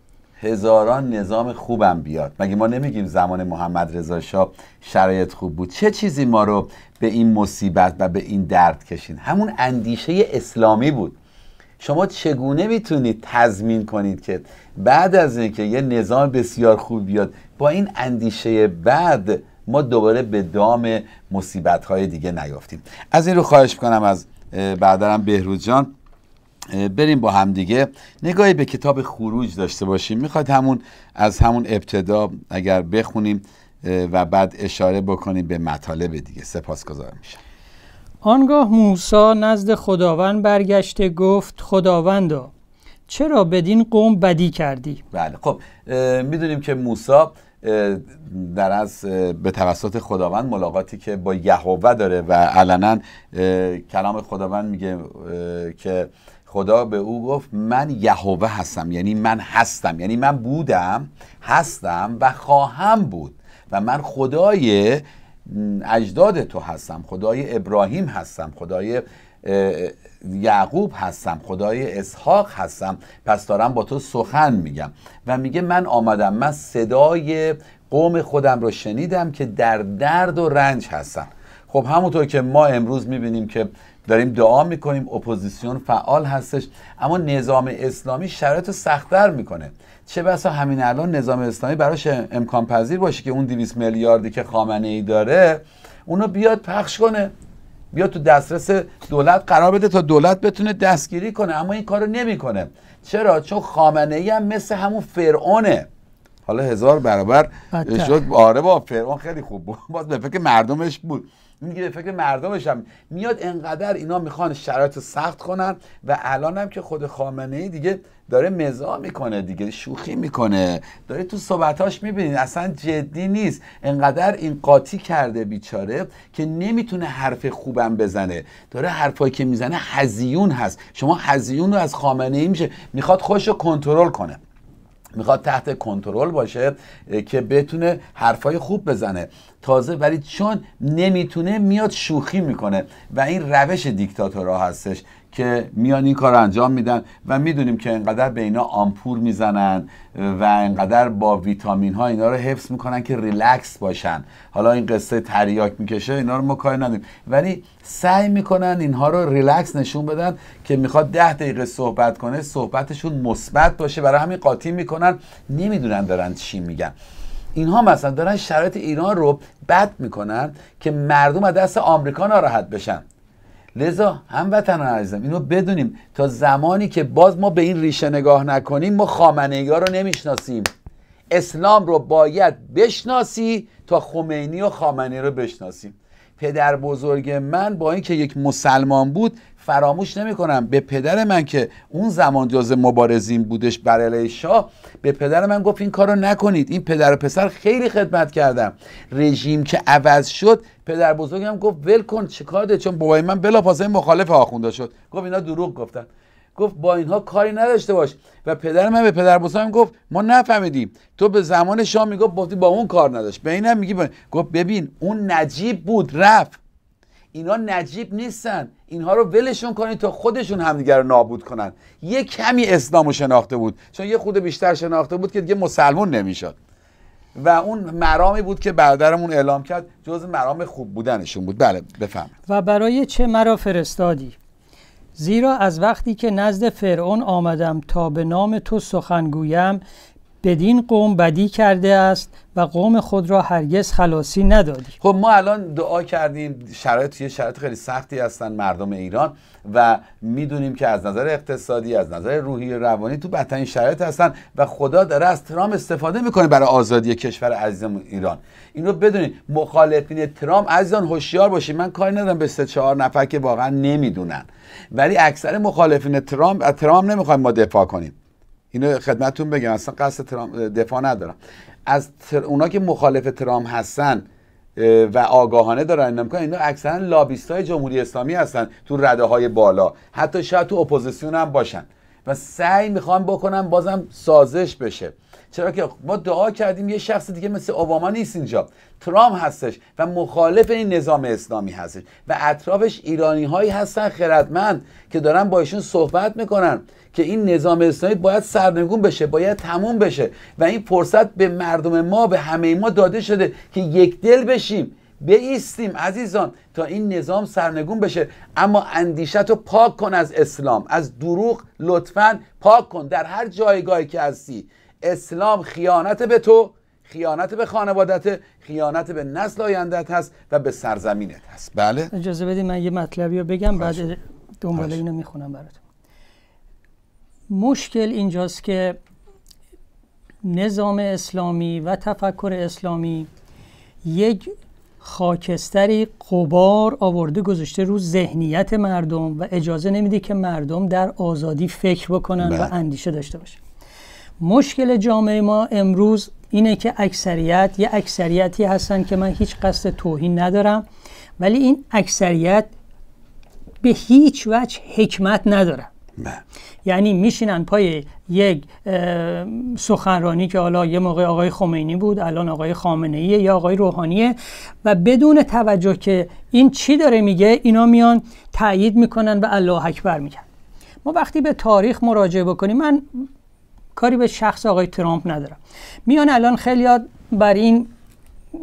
هزاران نظام خوبم بیاد. مگه ما نمیگیم زمان محمد رضا شاه شرایط خوب بود؟ چه چیزی ما رو به این مصیبت و به این درد کشید همون اندیشه اسلامی بود. شما چگونه می‌تونید تضمین کنید که بعد از اینکه یه نظام بسیار خوب بیاد با این اندیشه بعد ما دوباره به دام مصیبت های دیگه نیافتیم؟ از این رو خواهش می‌کنم از برادرم بهروز جان. بریم با هم دیگه. نگاهی به کتاب خروج داشته باشیم. می‌خواد همون از همون ابتدا اگر بخونیم و بعد اشاره بکنیم به مطالب دیگه. سپاسگزار میشم آنگاه موسی نزد خداوند برگشته گفت خداوندا چرا بدین قوم بدی کردی؟ بله. خب می‌دونیم که موسی در از به توسط خداوند ملاقاتی که با یهوه داره و علنا کلام خداوند میگه که خدا به او گفت من یهوه هستم یعنی من هستم یعنی من بودم هستم و خواهم بود و من خدای اجداد تو هستم خدای ابراهیم هستم خدای یعقوب هستم خدای اسحاق هستم پس دارم با تو سخن میگم. و میگه من آمدم من صدای قوم خودم رو شنیدم که در درد و رنج هستن. خب همونطور که ما امروز می‌بینیم که داریم دعا می‌کنیم اپوزیسیون فعال هستش اما نظام اسلامی شرایط سختتر می‌کنه. چه بسا همین الان نظام اسلامی براش امکان پذیر باشه که اون 200 میلیاردی که خامنه ای داره اونو بیاد پخش کنه. بیاد تو دسترس دولت قرار بده تا دولت بتونه دستگیری کنه اما این کارو نمی‌کنه. چرا؟ چون خامنه ای هم مثل همون فرعونه. حالا هزار برابر شد. آره با فرعون خیلی خوب بود. باز به فکر مردمش بود. میگه به فکر مردمش هم میاد انقدر اینا می‌خوان شرایط سخت کنن و الان هم که خود خامنه ای دیگه داره مزا می‌کنه دیگه شوخی می‌کنه. داره تو صحبتاش می‌بینید اصلا جدی نیست. انقدر این قاطی کرده بیچاره که نمی‌تونه حرف خوبم بزنه. داره حرفایی که می‌زنه هزیون هست. شما هزیون رو از خامنه ای میشه می‌خواد خوش رو کنترل کنه. می‌خواد تحت کنترل باشه که بتونه حرفای خوب بزنه. تازه ولی چون نمی‌تونه میاد شوخی می‌کنه و این روش دیکتاتورها هستش. که میان این کار انجام میدن و می‌دونیم که انقدر به اینا آمپور می‌زنن و انقدر با ویتامین ها اینا رو حفظ می‌کنن که ریلکس باشن. حالا این قصه تریاک می‌کشه اینا رو ما کاری ولی سعی می‌کنن اینها رو ریلکس نشون بدن که می‌خواد ده دقیقه صحبت کنه صحبتشون مثبت باشه. برای همین قاطی می‌کنن نمی‌دونن دارن چی میگن. اینها مثلا دارن شرایط ایران رو بد می‌کنن که مردم از دست آمریکا ناراحت بشن. لذا هموطنان عزیزم اینو بدونیم. تا زمانی که باز ما به این ریشه نگاه نکنیم ما خامنه رو نمی‌شناسیم. اسلام رو باید بشناسی تا خمینی و خامنه رو بشناسیم. پدر بزرگ من با اینکه یک مسلمان بود فراموش نمی کنم به پدر من که اون زمان جز مبارزین بودش بر علیه شاه به پدر من گفت این کارو نکنید. این پدر و پسر خیلی خدمت کردم. رژیم که عوض شد پدر بزرگم گفت ول کن چیکار ده چون بابای من بلافاصله مخالف آخونده شد. گفت اینا دروغ گفتن. گفت با اینها کاری نداشته باش. و پدر من به پدر بزرگم گفت ما نفهمیدیم. تو به زمان شاه می‌گفت با اون کار نداشت. به اینم میگی گفت ببین اون نجیب بود رفت. اینا نجیب نیستن. اینها رو ولشون کنید تا خودشون همدیگر رو نابود کنن. یه کمی اسلام رو شناخته بود. چون یه خود بیشتر شناخته بود که دیگه مسلمون نمی‌شد. و اون مرامی بود که برادرمون اعلام کرد جز مرام خوب بودنشون بود. بله بفهم و برای چه مرا فرستادی؟ زیرا از وقتی که نزد فرعون آمدم تا به نام تو سخنگویم بدین قوم بدی کرده است و قوم خود را هرگز خلاصی ندادی خب ما الان دعا کردیم شرایط یه شرایط خیلی سختی هستن مردم ایران و می‌دونیم که از نظر اقتصادی از نظر روحی روانی تو بدترین شرایط هستن و خدا داره از ترام استفاده می‌کنه برای آزادی کشور عزیزمون ایران. این رو بدونید مخالفین ترامپ عزیزان هوشیار باشید من کاری ندارم به سه چهار نفر که واقعا نمی‌دونن. ولی اکثر مخالفین ترامپ از ترامپ نمی‌خوایم ما دفاع کنیم. اینو خدمتتون بگم. اصلا قصد دفاع ندارم. از تر... اونا که مخالف ترامپ هستن و آگاهانه دارن این اینا اکثرا لابیست های جمهوری اسلامی هستن تو رده های بالا. حتی شاید تو اپوزیسیون هم باشن. و سعی می‌خوام بکنم بازم سازش بشه. چرا که ما دعا کردیم یه شخص دیگه مثل اوباما نیست اینجا. ترام هستش و مخالف این نظام اسلامی هستش. و اطرافش ایرانی هایی هستن خردمند که دارن با ایشون صحبت می‌کنن. که این نظام اسلامی باید سرنگون بشه باید تموم بشه و این فرصت به مردم ما به همه ما داده شده که یک دل بشیم بیستیم عزیزان تا این نظام سرنگون بشه. اما اندیشت رو پاک کن از اسلام از دروغ لطفا پاک کن. در هر جایگاهی که هستی اسلام خیانت به تو خیانت به خانوادت خیانت به نسل آیندت هست و به سرزمینت هست. بله؟ اجازه بدید من یه مطلبی رو بگم بعد دنباله اینو می‌خونم براتون. مشکل اینجاست که نظام اسلامی و تفکر اسلامی یک خاکستری قبار آورده گذاشته رو ذهنیت مردم و اجازه نمیده که مردم در آزادی فکر بکنن و بله. اندیشه داشته باشن مشکل جامعه ما امروز اینه که اکثریت یه اکثریتی هستن که من هیچ قصد توهین ندارم ولی این اکثریت به هیچ وجه حکمت ندارن بله. یعنی میشینن پای یک سخنرانی که حالا یه موقع آقای خمینی بود الان آقای خامنه ایه یا آقای روحانیه. و بدون توجه که این چی داره میگه اینا میان تایید می‌کنن و الله اکبر میگن. ما وقتی به تاریخ مراجعه بکنیم من کاری به شخص آقای ترامپ ندارم. میان الان خیلی بر این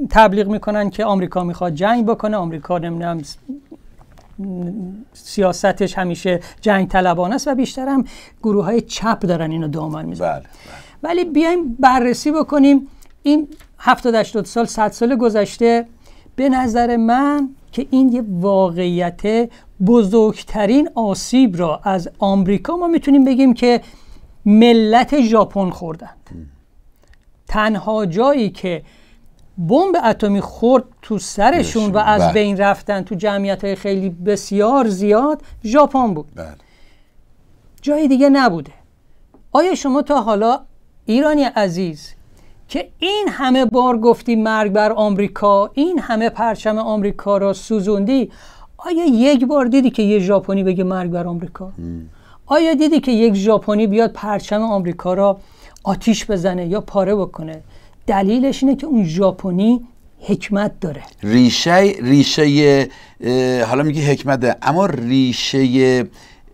تبلیغ می‌کنن که آمریکا می‌خواد جنگ بکنه آمریکا نمی‌دونم سیاستش همیشه جنگ طلبانه است و بیشتر هم گروه های چپ دارن اینو دامن می‌زنن. بله ولی بیایم بررسی بکنیم. این 70 80 سال 100 سال گذشته. به نظر من که این یه واقعیت بزرگترین آسیب را از آمریکا ما می‌تونیم بگیم که ملت ژاپن خوردن. تنها جایی که بمب اتمی خورد تو سرشون و از بله. بین رفتن تو جمعیت های خیلی بسیار زیاد ژاپن بود. بله. جای دیگه نبوده. آیا شما تا حالا ایرانی عزیز که این همه بار گفتی مرگ بر آمریکا این همه پرچم آمریکا را سوزوندی آیا یک بار دیدی که یه ژاپنی بگه مرگ بر آمریکا؟ آیا دیدی که یک ژاپنی بیاد پرچم آمریکا را آتیش بزنه یا پاره بکنه؟ دلیلش اینه که اون ژاپنی حکمت داره. ریشه ریشه حالا میگه حکمت داره، اما ریشه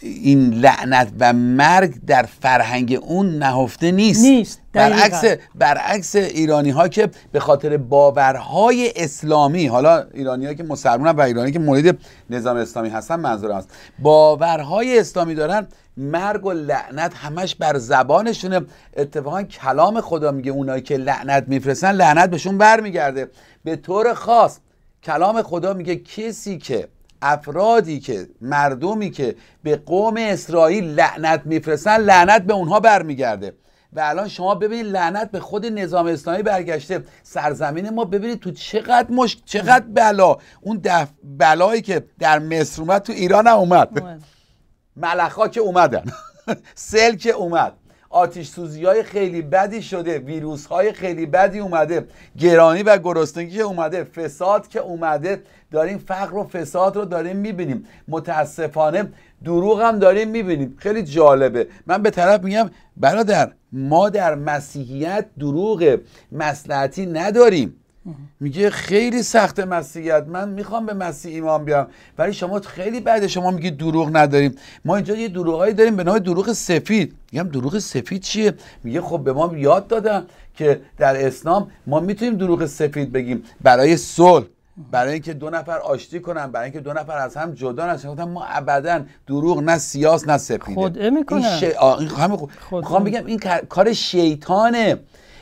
این لعنت و مرگ در فرهنگ اون نهفته نیست. نیست،. برعکس برعکس ایرانی ها که به خاطر باورهای اسلامی حالا ایرانی ها که مسلمان و ایرانی که مورد نظام اسلامی هستن منظورم است. باورهای اسلامی دارن مرگ و لعنت همش بر زبانشونه. اتفاقا کلام خدا میگه اونایی که لعنت میفرستن لعنت بهشون برمیگرده. به طور خاص کلام خدا میگه کسی که افرادی که مردمی که به قوم اسرائیل لعنت میفرستن لعنت به اونها برمیگرده. و الان شما ببینید لعنت به خود نظام اسلامی برگشته. سرزمین ما ببینید تو چقدر مش... چقدر بلا. اون دف... بلایی که در مصر اومد تو ایران هم اومد. ملخا که اومدن. سل که اومد. آتیش سوزی های خیلی بدی شده ویروس های خیلی بدی اومده گرانی و گرسنگی اومده فساد که اومده داریم فقر و فساد رو داریم می‌بینیم. متاسفانه دروغ هم داریم می‌بینیم. خیلی جالبه. من به طرف میگم برادر ما در مسیحیت دروغ مسلحتی نداریم. میگه خیلی سخت مسیحیت. من می‌خوام به مسیح ایمان بیام. ولی شما خیلی بعد شما میگی دروغ نداریم. ما اینجا یه دروغایی داریم به نام دروغ سفید. میگم دروغ سفید چیه؟ میگه خب به ما یاد دادن که در اسلام ما می‌تونیم دروغ سفید بگیم. برای صلح. برای اینکه دو نفر آشتی کنن. برای اینکه دو نفر از هم جدا نشن. گفتم ما ابدا دروغ نه سیاس نه سفیده. خدعه می‌کنن. این, ش... این خود... بگم این کار شیطانه.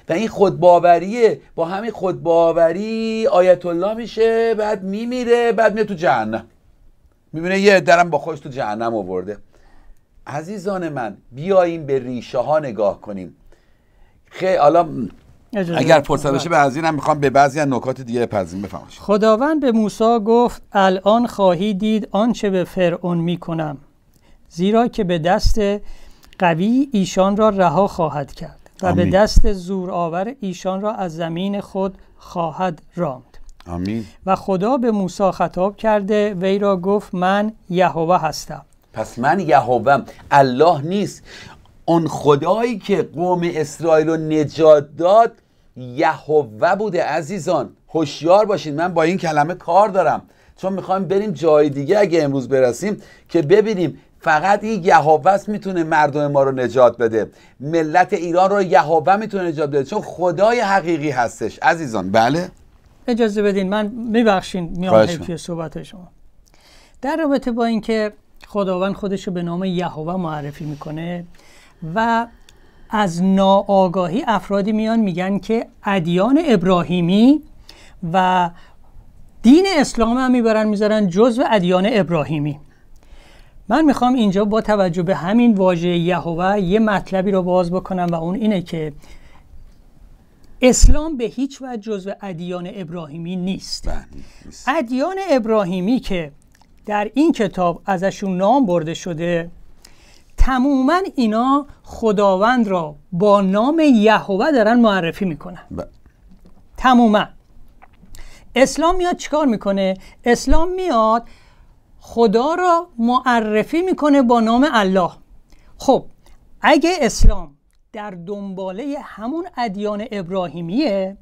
و این خودباوریه. با همین خودباوری آیت الله میشه بعد میمیره بعد میاد تو جهنم. می‌بینه یه درم با خودش تو جهنم آورده. عزیزان من بیاییم به ریشه ها نگاه کنیم. خیلی حالا اگر. فرصت بشه به از این هم می‌خوام به بعضی از نکات دیگه پذیم بفهمم خداوند به موسی گفت الان خواهی دید آنچه به فرعون می کنم زیرا که به دست قوی ایشان را رها خواهد کرد. و به. دست زورآور ایشان را از زمین خود خواهد راند. آمین. و خدا به موسی خطاب کرده وی را گفت من یهوه هستم. پس من یهوهم الله نیست. اون خدایی که قوم اسرائیل رو نجات داد یهوه بوده عزیزان. هوشیار باشید من با این کلمه کار دارم. چون می‌خوایم بریم جای دیگه اگه امروز برسیم که ببینیم فقط این یهوه است می‌تونه مردم ما رو نجات بده. ملت ایران رو یهوه می‌تونه نجات بده. چون خدای حقیقی هستش. عزیزان بله؟ اجازه بدین من میبخشین میام. توی صحبت شما. در رابطه با اینکه خداوند خودش رو به نام یهوه معرفی می‌کنه و از ناآگاهی افرادی میان میگن که ادیان ابراهیمی و دین اسلام هم می‌برن می‌ذارن جزو ادیان ابراهیمی. من می‌خوام اینجا با توجه به همین واژه یهوه یه مطلبی رو باز بکنم و اون اینه که اسلام به هیچ وجه جزو ادیان ابراهیمی نیست. بله،. ادیان ابراهیمی که در این کتاب ازشون نام برده شده تماما اینا خداوند را با نام یهوه دارن معرفی می‌کنن. تماما اسلام میاد چیکار می‌کنه؟ اسلام میاد خدا را معرفی می‌کنه با نام الله. خب اگه اسلام در دنباله همون ادیان ابراهیمیه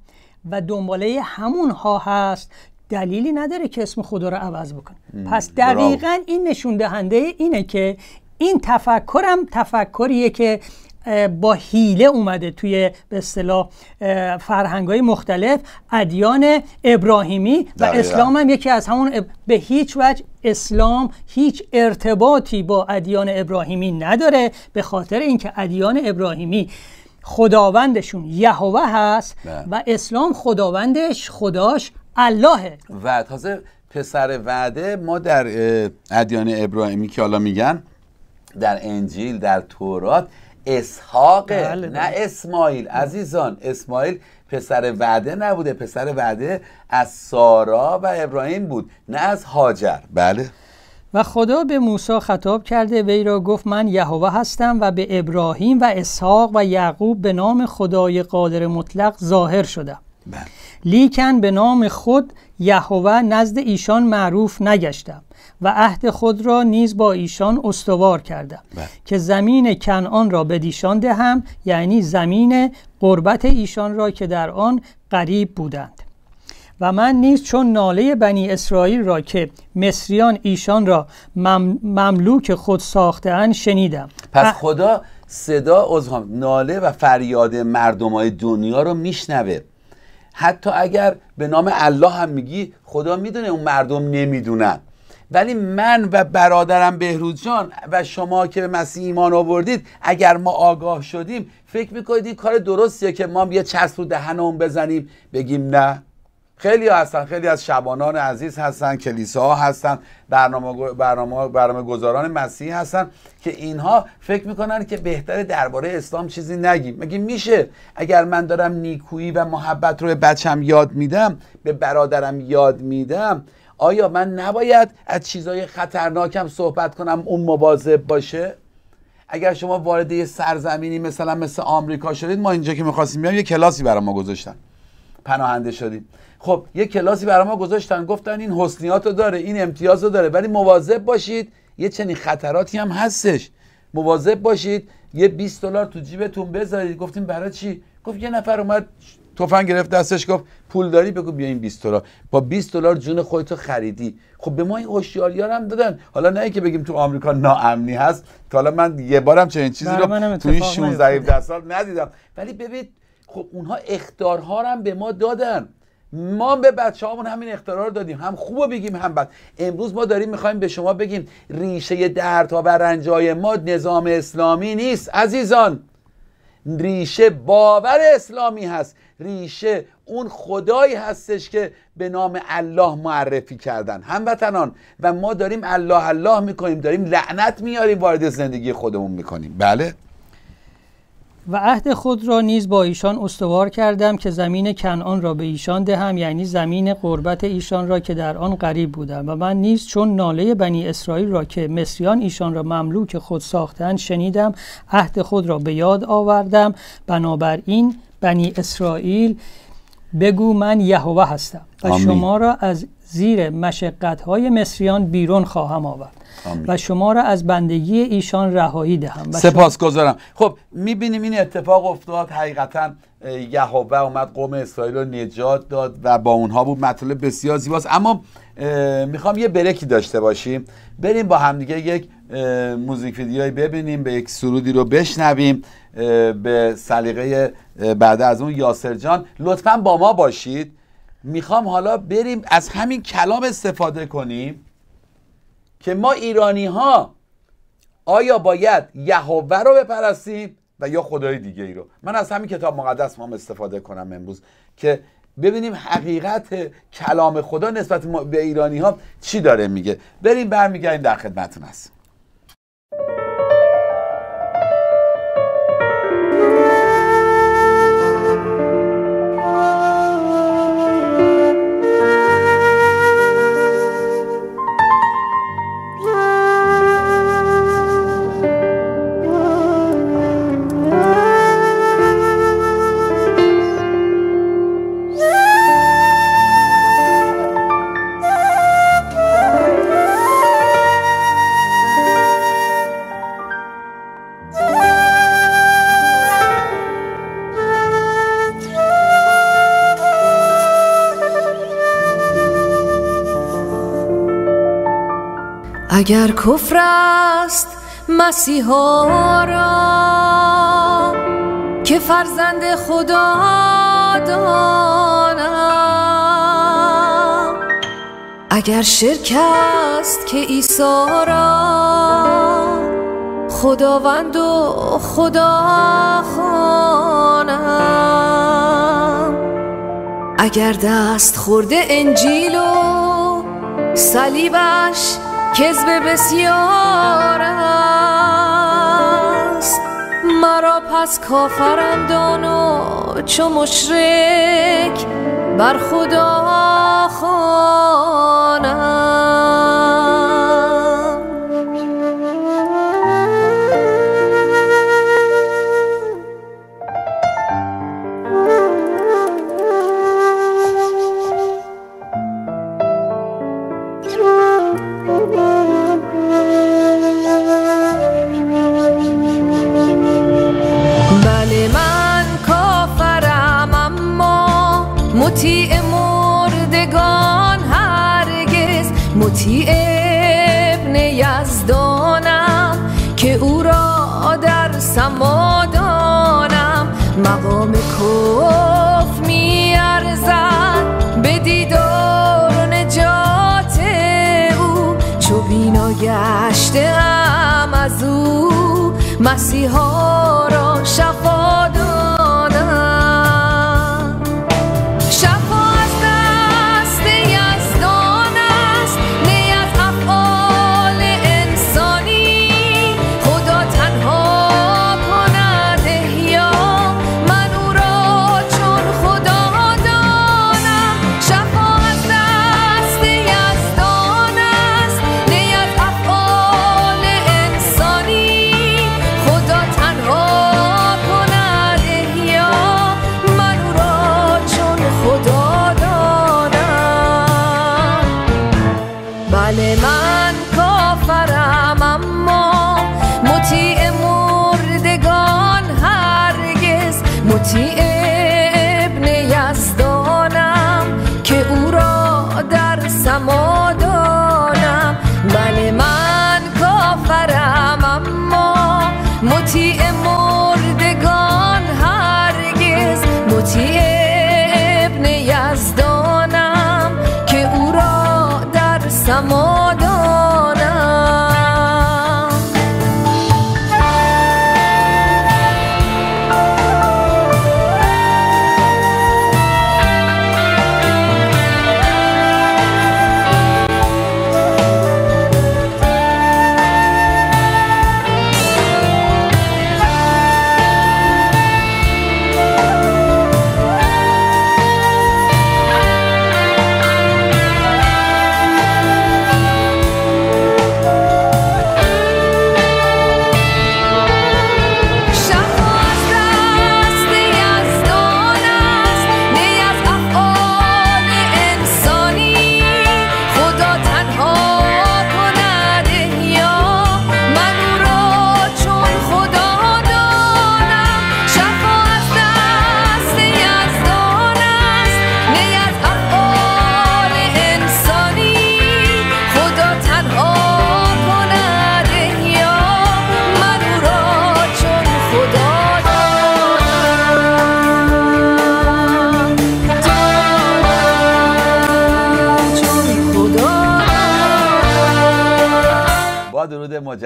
و دنباله همون ها هست دلیلی نداره که اسم خدا رو عوض بکنه. پس دقیقا این نشون دهنده اینه که این تفکرم تفکریه که با حیله اومده توی به اصطلاح فرهنگ های مختلف ادیان ابراهیمی و دقیقاً. اسلام هم یکی از همون به هیچ وجه اسلام هیچ ارتباطی با ادیان ابراهیمی نداره به خاطر اینکه ادیان ابراهیمی خداوندشون یهوه هست. و اسلام خداوندش خداش اللهه و تازه پسر وعده ما در ادیان ابراهیمی که حالا میگن در انجیل در تورات اسحاق بله، نه بله. اسماعیل. عزیزان اسماعیل پسر وعده نبوده. پسر وعده از سارا و ابراهیم بود نه از هاجر بله. و خدا به موسی خطاب کرده وی را گفت من یهوه هستم و به ابراهیم و اسحاق و یعقوب به نام خدای قادر مطلق ظاهر شدم. بله. لیکن به نام خود یهوه نزد ایشان معروف نگشتم. و عهد خود را نیز با ایشان استوار کردم بله. که زمین کنعان را به دیشان دهم یعنی زمین قربت ایشان را که در آن قریب بودند. و من نیز چون ناله بنی اسرائیل را که مصریان ایشان را مم- مملوک خود ساختهاند شنیدم. پس خدا صدا عذرخواهم ناله و فریاد مردم های دنیا رو میشنوه. حتی اگر به نام الله هم میگی خدا می‌دونه اون مردم نمی‌دونن. ولی من و برادرم بهروز جان و شما که به مسیح ایمان آوردید اگر ما آگاه شدیم فکر می‌کنید این کار درستیه که ما یه چسب رو دهنمون بزنیم؟ بگیم نه. خیلی ها هستن خیلی از شبانان عزیز هستن کلیساها هستن برنامه, برنامه, برنامه گذاران مسیحی هستن که اینها فکر می‌کنن که بهتره درباره اسلام چیزی نگیم. مگه میشه اگر من دارم نیکویی و محبت رو به بچم یاد میدم به برادرم یاد میدم آیا من نباید از چیزای خطرناکم صحبت کنم اون مواظب باشه؟ اگر شما وارد یه سرزمینی مثلا مثل آمریکا شدید ما اینجا که می‌خواستیم بیایم یه کلاسی برای ما گذاشتن. پناهنده شدیم. خب یه کلاسی برای ما گذاشتن گفتن این حسنیات رو داره این امتیاز رو داره ولی مواظب باشید یه چنین خطراتی هم هستش. مواظب باشید یه 20 دلار تو جیبتون بذارید. گفتیم برای چی؟ گفت یه نفر اومد تفنگ گرفت دستش گفت پول داری؟ بگو بیا این 20 دلار. با 20 دلار جون خودتو خریدی. خب به ما این هوشیاری هم دادن. حالا نه که بگیم تو آمریکا ناامنی هست. تا حالا من یه بارم چنین چیزی رو تو این اتفاق 16 نیفتاده. 17 سال ندیدم. ولی ببین خب اونها اختارها هم به ما دادن. ما به بچه همون همین اختراع رو دادیم. هم خوب بگیم هم بد. امروز ما داریم می‌خوایم به شما بگیم ریشه دردها و رنجای ما نظام اسلامی نیست. عزیزان ریشه باور اسلامی هست. ریشه اون خدایی هستش که به نام الله معرفی کردن. هموطنان و ما داریم الله الله می‌کنیم داریم لعنت میاریم وارد زندگی خودمون می‌کنیم. بله؟ و عهد خود را نیز با ایشان استوار کردم که زمین کنعان را به ایشان دهم یعنی زمین قربت ایشان را که در آن قریب بودم. و من نیز چون ناله بنی اسرائیل را که مصریان ایشان را مملوک خود ساختند شنیدم عهد خود را به یاد آوردم. بنابراین بنی اسرائیل بگو من یهوه هستم و. شما را از زیر مشقت های مصریان بیرون خواهم آورد. و شما را از بندگی ایشان رهایی دهم سپاسگزارم خب می‌بینیم این اتفاق افتاد. حقیقتا یهوه اومد قوم اسرائیل رو نجات داد و با اونها بود. مطلب بسیار زیباست. اما می‌خوام یه برکی داشته باشیم. بریم با همدیگه یک موزیک ویدیوی ببینیم به یک سرودی رو بشنویم به سلیقه بعد از اون یاسر جان. لطفا با ما باشید. می‌خوام حالا بریم از همین کلام استفاده کنیم. که ما ایرانی ها آیا باید یهوه رو بپرستیم و یا خدای دیگه ای رو؟ من از همین کتاب مقدس ما استفاده کنم امروز که ببینیم حقیقت کلام خدا نسبت به ایرانی ها چی داره میگه. بریم برمیگردیم در خدمتتون هستیم اگر کفر است مسیحا را که فرزند خدا دانم. اگر شرک است که عیسی را خداوند و خدا خوانم. اگر دست خورده انجیل و صلیبش کذب بسیار است. مرا پس کافرم دان و چو مشرک بر خدا خوانم مسیحا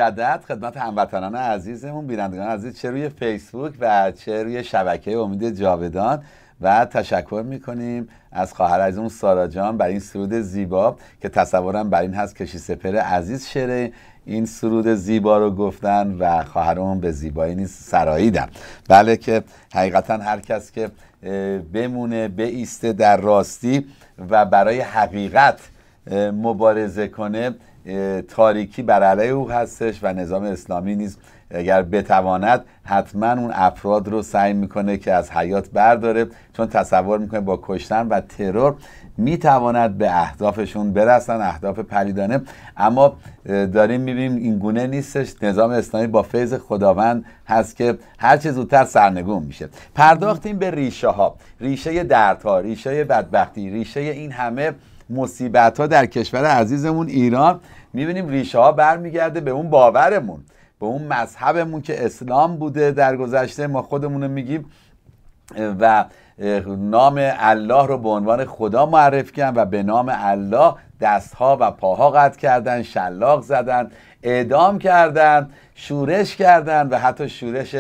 مجدد خدمت هموطنان عزیزمون بینندگان عزیز چه روی فیسبوک و چه روی شبکه امید جاودان. و تشکر می‌کنیم از خواهر عزیزمون سارا جان بر این سرود زیبا که تصورم بر این هست کشی سپر عزیز شعر این سرود زیبا رو گفتن و خواهرمون به زیبایی نیز سراییدن. بله که حقیقتا هر کس که بمونه بیسته در راستی و برای حقیقت مبارزه کنه تاریکی بر علیه او هستش و نظام اسلامی نیز اگر بتواند حتما اون افراد رو سعی می‌کنه که از حیات برداره چون تصور می‌کنه با کشتن و ترور می‌تواند به اهدافشون برسن اهداف پلیدانه. اما داریم می‌بینیم این گونه نیستش. نظام اسلامی با فیض خداوند هست که هر چه زودتر سرنگون میشه. پرداختیم به ریشه ها ریشه دردها ریشه بدبختی ریشه این همه مصیبت ها در کشور عزیزمون ایران. می‌بینیم ریشه ها برمیگرده به اون باورمون به اون مذهبمون که اسلام بوده در گذشته. ما خودمون میگیم و نام الله رو به عنوان خدا معرف کردن و به نام الله دستها و پاها قطع کردن شلاق زدن اعدام کردن شورش کردن و حتی شورش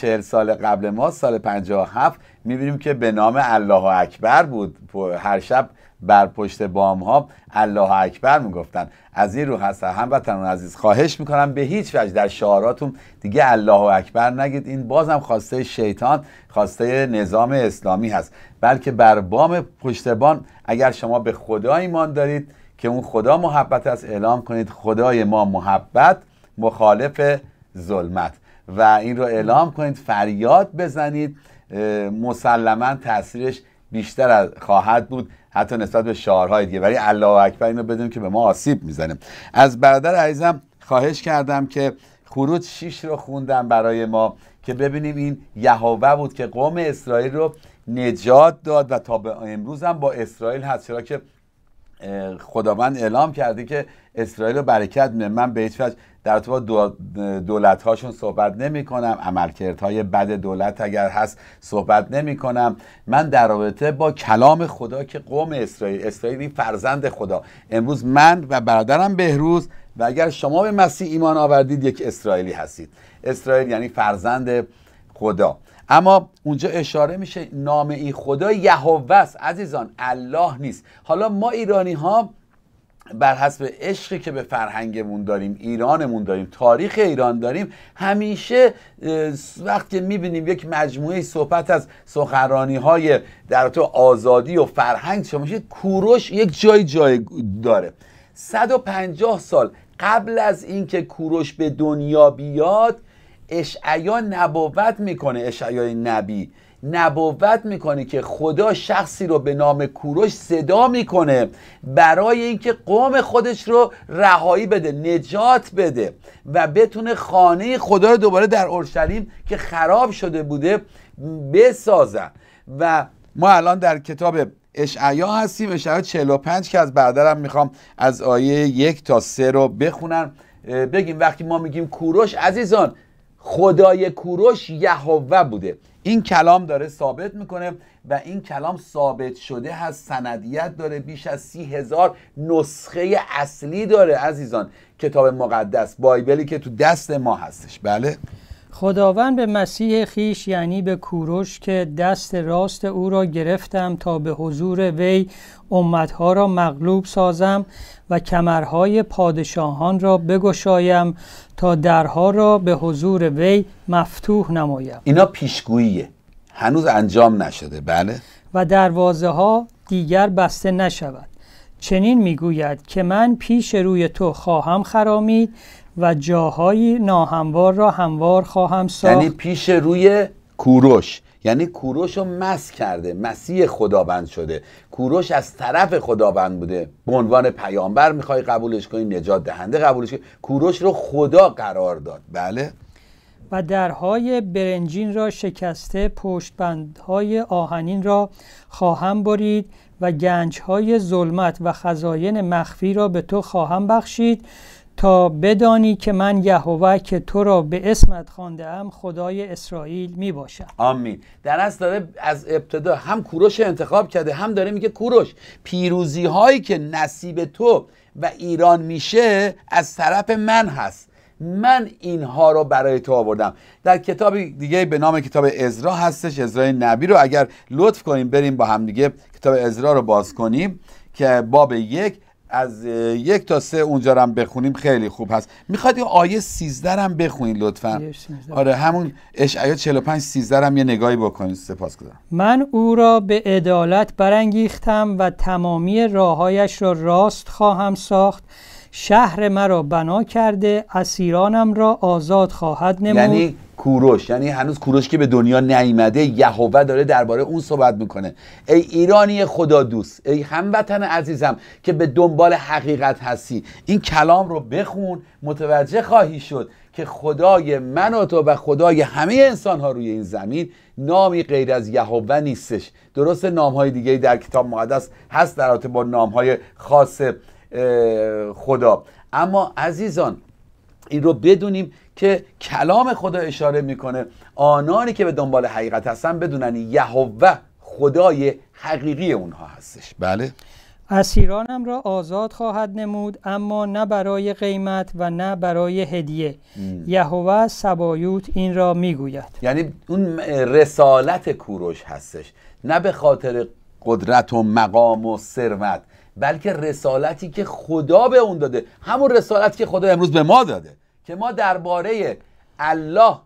چهل سال قبل ما سال 57 می‌بینیم که به نام الله اکبر بود. هر شب بر پشت بام ها الله اکبر می‌گفتن. از این رو هست هموطنان عزیز خواهش می‌کنم به هیچ وجه در شعاراتون دیگه الله اکبر نگید. این بازم خواسته شیطان خواسته نظام اسلامی هست. بلکه بر بام پشتبان اگر شما به خدا ایمان دارید که اون خدا محبت است اعلام کنید خدای ما محبت مخالف ظلمت. و این رو اعلام کنید فریاد بزنید. مسلما تاثیرش بیشتر خواهد بود. حتی نسبت به شعارهای دیگه. ولی الله اکبر اینو بدونیم که به ما آسیب می‌زنه. از برادر عزیزم خواهش کردم که خروج 6 رو خوندم برای ما که ببینیم این یهوه بود که قوم اسرائیل رو نجات داد و تا به امروز هم با اسرائیل هست. چرا که خداوند اعلام کرده که اسرائیل رو برکت من به هیچ وجه در تو دولت هاشون صحبت نمی کنم عملکردهای بد دولت اگر هست صحبت نمی کنم من در رابطه با کلام خدا که قوم اسرائیل اسرائیلی فرزند خدا. امروز من و برادرم بهروز و اگر شما به مسیح ایمان آوردید یک اسرائیلی هستید. اسرائیل یعنی فرزند خدا. اما اونجا اشاره میشه نام این خدا یهوه است. عزیزان الله نیست. حالا ما ایرانی ها بر حسب عشقی که به فرهنگمون داریم ایرانمون داریم تاریخ ایران داریم همیشه وقتی که می‌بینیم یک مجموعه صحبت از سخنرانی های در تو آزادی و فرهنگ شما کوروش یک جای جای داره. 150 سال قبل از اینکه کوروش به دنیا بیاد اشعیا نبوت می‌کنه اشعیای نبی. نبوت می‌کنه که خدا شخصی رو به نام کوروش صدا می‌کنه برای اینکه قوم خودش رو رهایی بده نجات بده و بتونه خانه خدا رو دوباره در اورشلیم که خراب شده بوده بسازن و ما الان در کتاب اشعیا هستیم اشعیا 45 که از برادرم می‌خوام از آیه یک تا سه رو بخونم. بگیم وقتی ما میگیم کوروش عزیزان خدای کوروش یهوه بوده. این کلام داره ثابت می‌کنه و این کلام ثابت شده هست سندیت داره بیش از سی هزار نسخه اصلی داره عزیزان. کتاب مقدس بایبلی که تو دست ما هستش. بله؟ خداوند به مسیح خیش یعنی به کوروش که دست راست او را گرفتم تا به حضور وی امتها را مغلوب سازم و کمرهای پادشاهان را بگشایم تا درها را به حضور وی مفتوح نمایم. اینا پیشگوییه. هنوز انجام نشده. بله. و دروازه ها دیگر بسته نشود. چنین می‌گوید که من پیش روی تو خواهم خرامید و جاهای ناهموار را هموار خواهم ساخت. یعنی پیش روی کوروش. یعنی کوروش رو مس کرده. مسیح خداوند شده. کوروش از طرف خداوند بوده. به عنوان پیامبر می‌خوای قبولش کنی نجات دهنده قبولش کنی. کوروش رو خدا قرار داد. بله. و درهای برنجین را شکسته پشتبندهای آهنین را خواهم برید و گنجهای ظلمت و خزاین مخفی را به تو خواهم بخشید. تا بدانی که من یهوه که تو را به اسمت خوانده ام خدای اسرائیل می باشم آمین. در اصل داره از ابتدا هم کوروش انتخاب کرده هم داره میگه کوروش پیروزی هایی که نصیب تو و ایران میشه از طرف من هست. من اینها رو برای تو آوردم. در کتاب دیگه به نام کتاب ازرا هستش ازرای نبی رو اگر لطف کنیم بریم با هم دیگه کتاب ازرا رو باز کنیم که باب یک از یک تا سه اونجا هم بخونیم خیلی خوب هست. می‌خواد یه آیه 13 هم بخونید لطفا. آره همون اشعیا 45 13 هم یه نگاهی بکنید سپاس گذارم من او را به عدالت برانگیختم و تمامی راههایش را راست خواهم ساخت. شهر مرا بنا کرده اسیرانم را آزاد خواهد نمود. یعنی کوروش یعنی هنوز کوروش که به دنیا نیامده یهوه داره درباره اون صحبت می‌کنه. ای ایرانی خدا دوست ای هموطن عزیزم که به دنبال حقیقت هستی این کلام رو بخون متوجه خواهی شد که خدای من و تو و خدای همه انسان ها روی این زمین نامی غیر از یهوه نیستش. درست نام های دیگه در کتاب مقدس هست در با نام های خاص خدا. اما عزیزان این رو بدونیم که کلام خدا اشاره می‌کنه. آنانی که به دنبال حقیقت هستن بدونن یهوه خدای حقیقی اونها هستش. بله. اسیرانم را آزاد خواهد نمود اما نه برای قیمت و نه برای هدیه. یهوه سبایوت این را می‌گوید. یعنی اون رسالت کوروش هستش. نه به خاطر قدرت و مقام و ثروت. بلکه رسالتی که خدا به اون داده. همون رسالتی که خدا امروز به ما داده. که ما درباره الله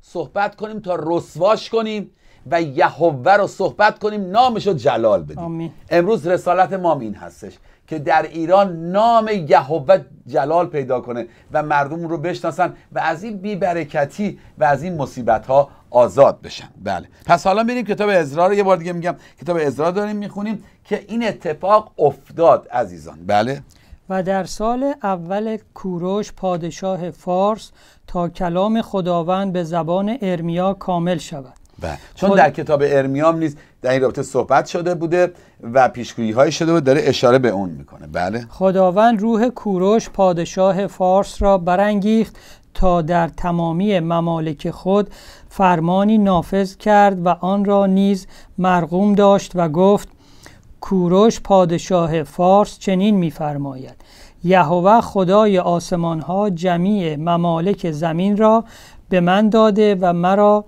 صحبت کنیم تا رسواش کنیم و یهوه رو صحبت کنیم نامش رو جلال بدیم. آمین. امروز رسالت ما این هستش. که در ایران نام یهوه جلال پیدا کنه و مردم رو بشناسن و از این بیبرکتی و از این مصیبت ها آزاد بشن. بله. پس حالا میریم کتاب ازرا رو. یه بار دیگه میگم کتاب ازرا داریم می‌خونیم که این اتفاق افتاد عزیزان. بله. و در سال اول کوروش پادشاه فارس تا کلام خداوند به زبان ارمیا کامل شود. بله. چون خود- در کتاب ارمیام نیست در این رابطه صحبت شده بوده و پیشگویی های شده بود داره اشاره به اون می‌کنه. بله. خداوند روح کوروش پادشاه فارس را برانگیخت تا در تمامی ممالک خود فرمانی نافذ کرد و آن را نیز مرغوم داشت و گفت کوروش پادشاه فارس چنین می‌فرماید یهوه خدای آسمان ها جمیع ممالک زمین را به من داده و مرا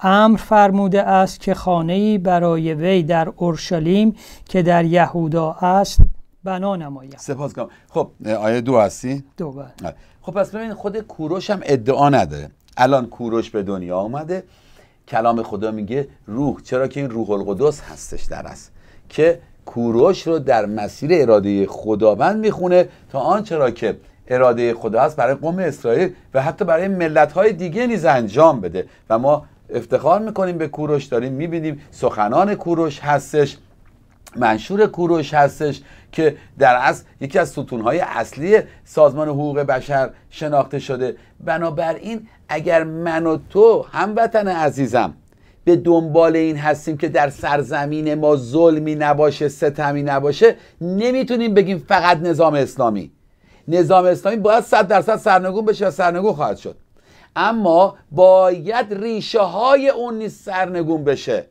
امر فرموده است که خانه‌ای برای وی در اورشلیم که در یهودا است بنا نمایم سپاس کنم خب آیه دو هستی؟ دو بر. آره. خب پس ببین خود کوروش هم ادعا نداره الان کوروش به دنیا آمده کلام خدا میگه روح چرا که این روح القدس هستش در است که کوروش رو در مسیر اراده خداوند می‌خونه تا آنچه را که اراده خدا است برای قوم اسرائیل و حتی برای ملت های دیگه نیز انجام بده. و ما افتخار می‌کنیم به کوروش داریم می‌بینیم سخنان کوروش هستش منشور کوروش هستش که در اصل یکی از ستونهای اصلی سازمان حقوق بشر شناخته شده. بنابراین اگر من و تو هموطن عزیزم به دنبال این هستیم که در سرزمین ما ظلمی نباشه ستمی نباشه نمی‌تونیم بگیم فقط نظام اسلامی. نظام اسلامی باید صد درصد سرنگون بشه و سرنگون خواهد شد. اما باید ریشه های اون نیز سرنگون بشه.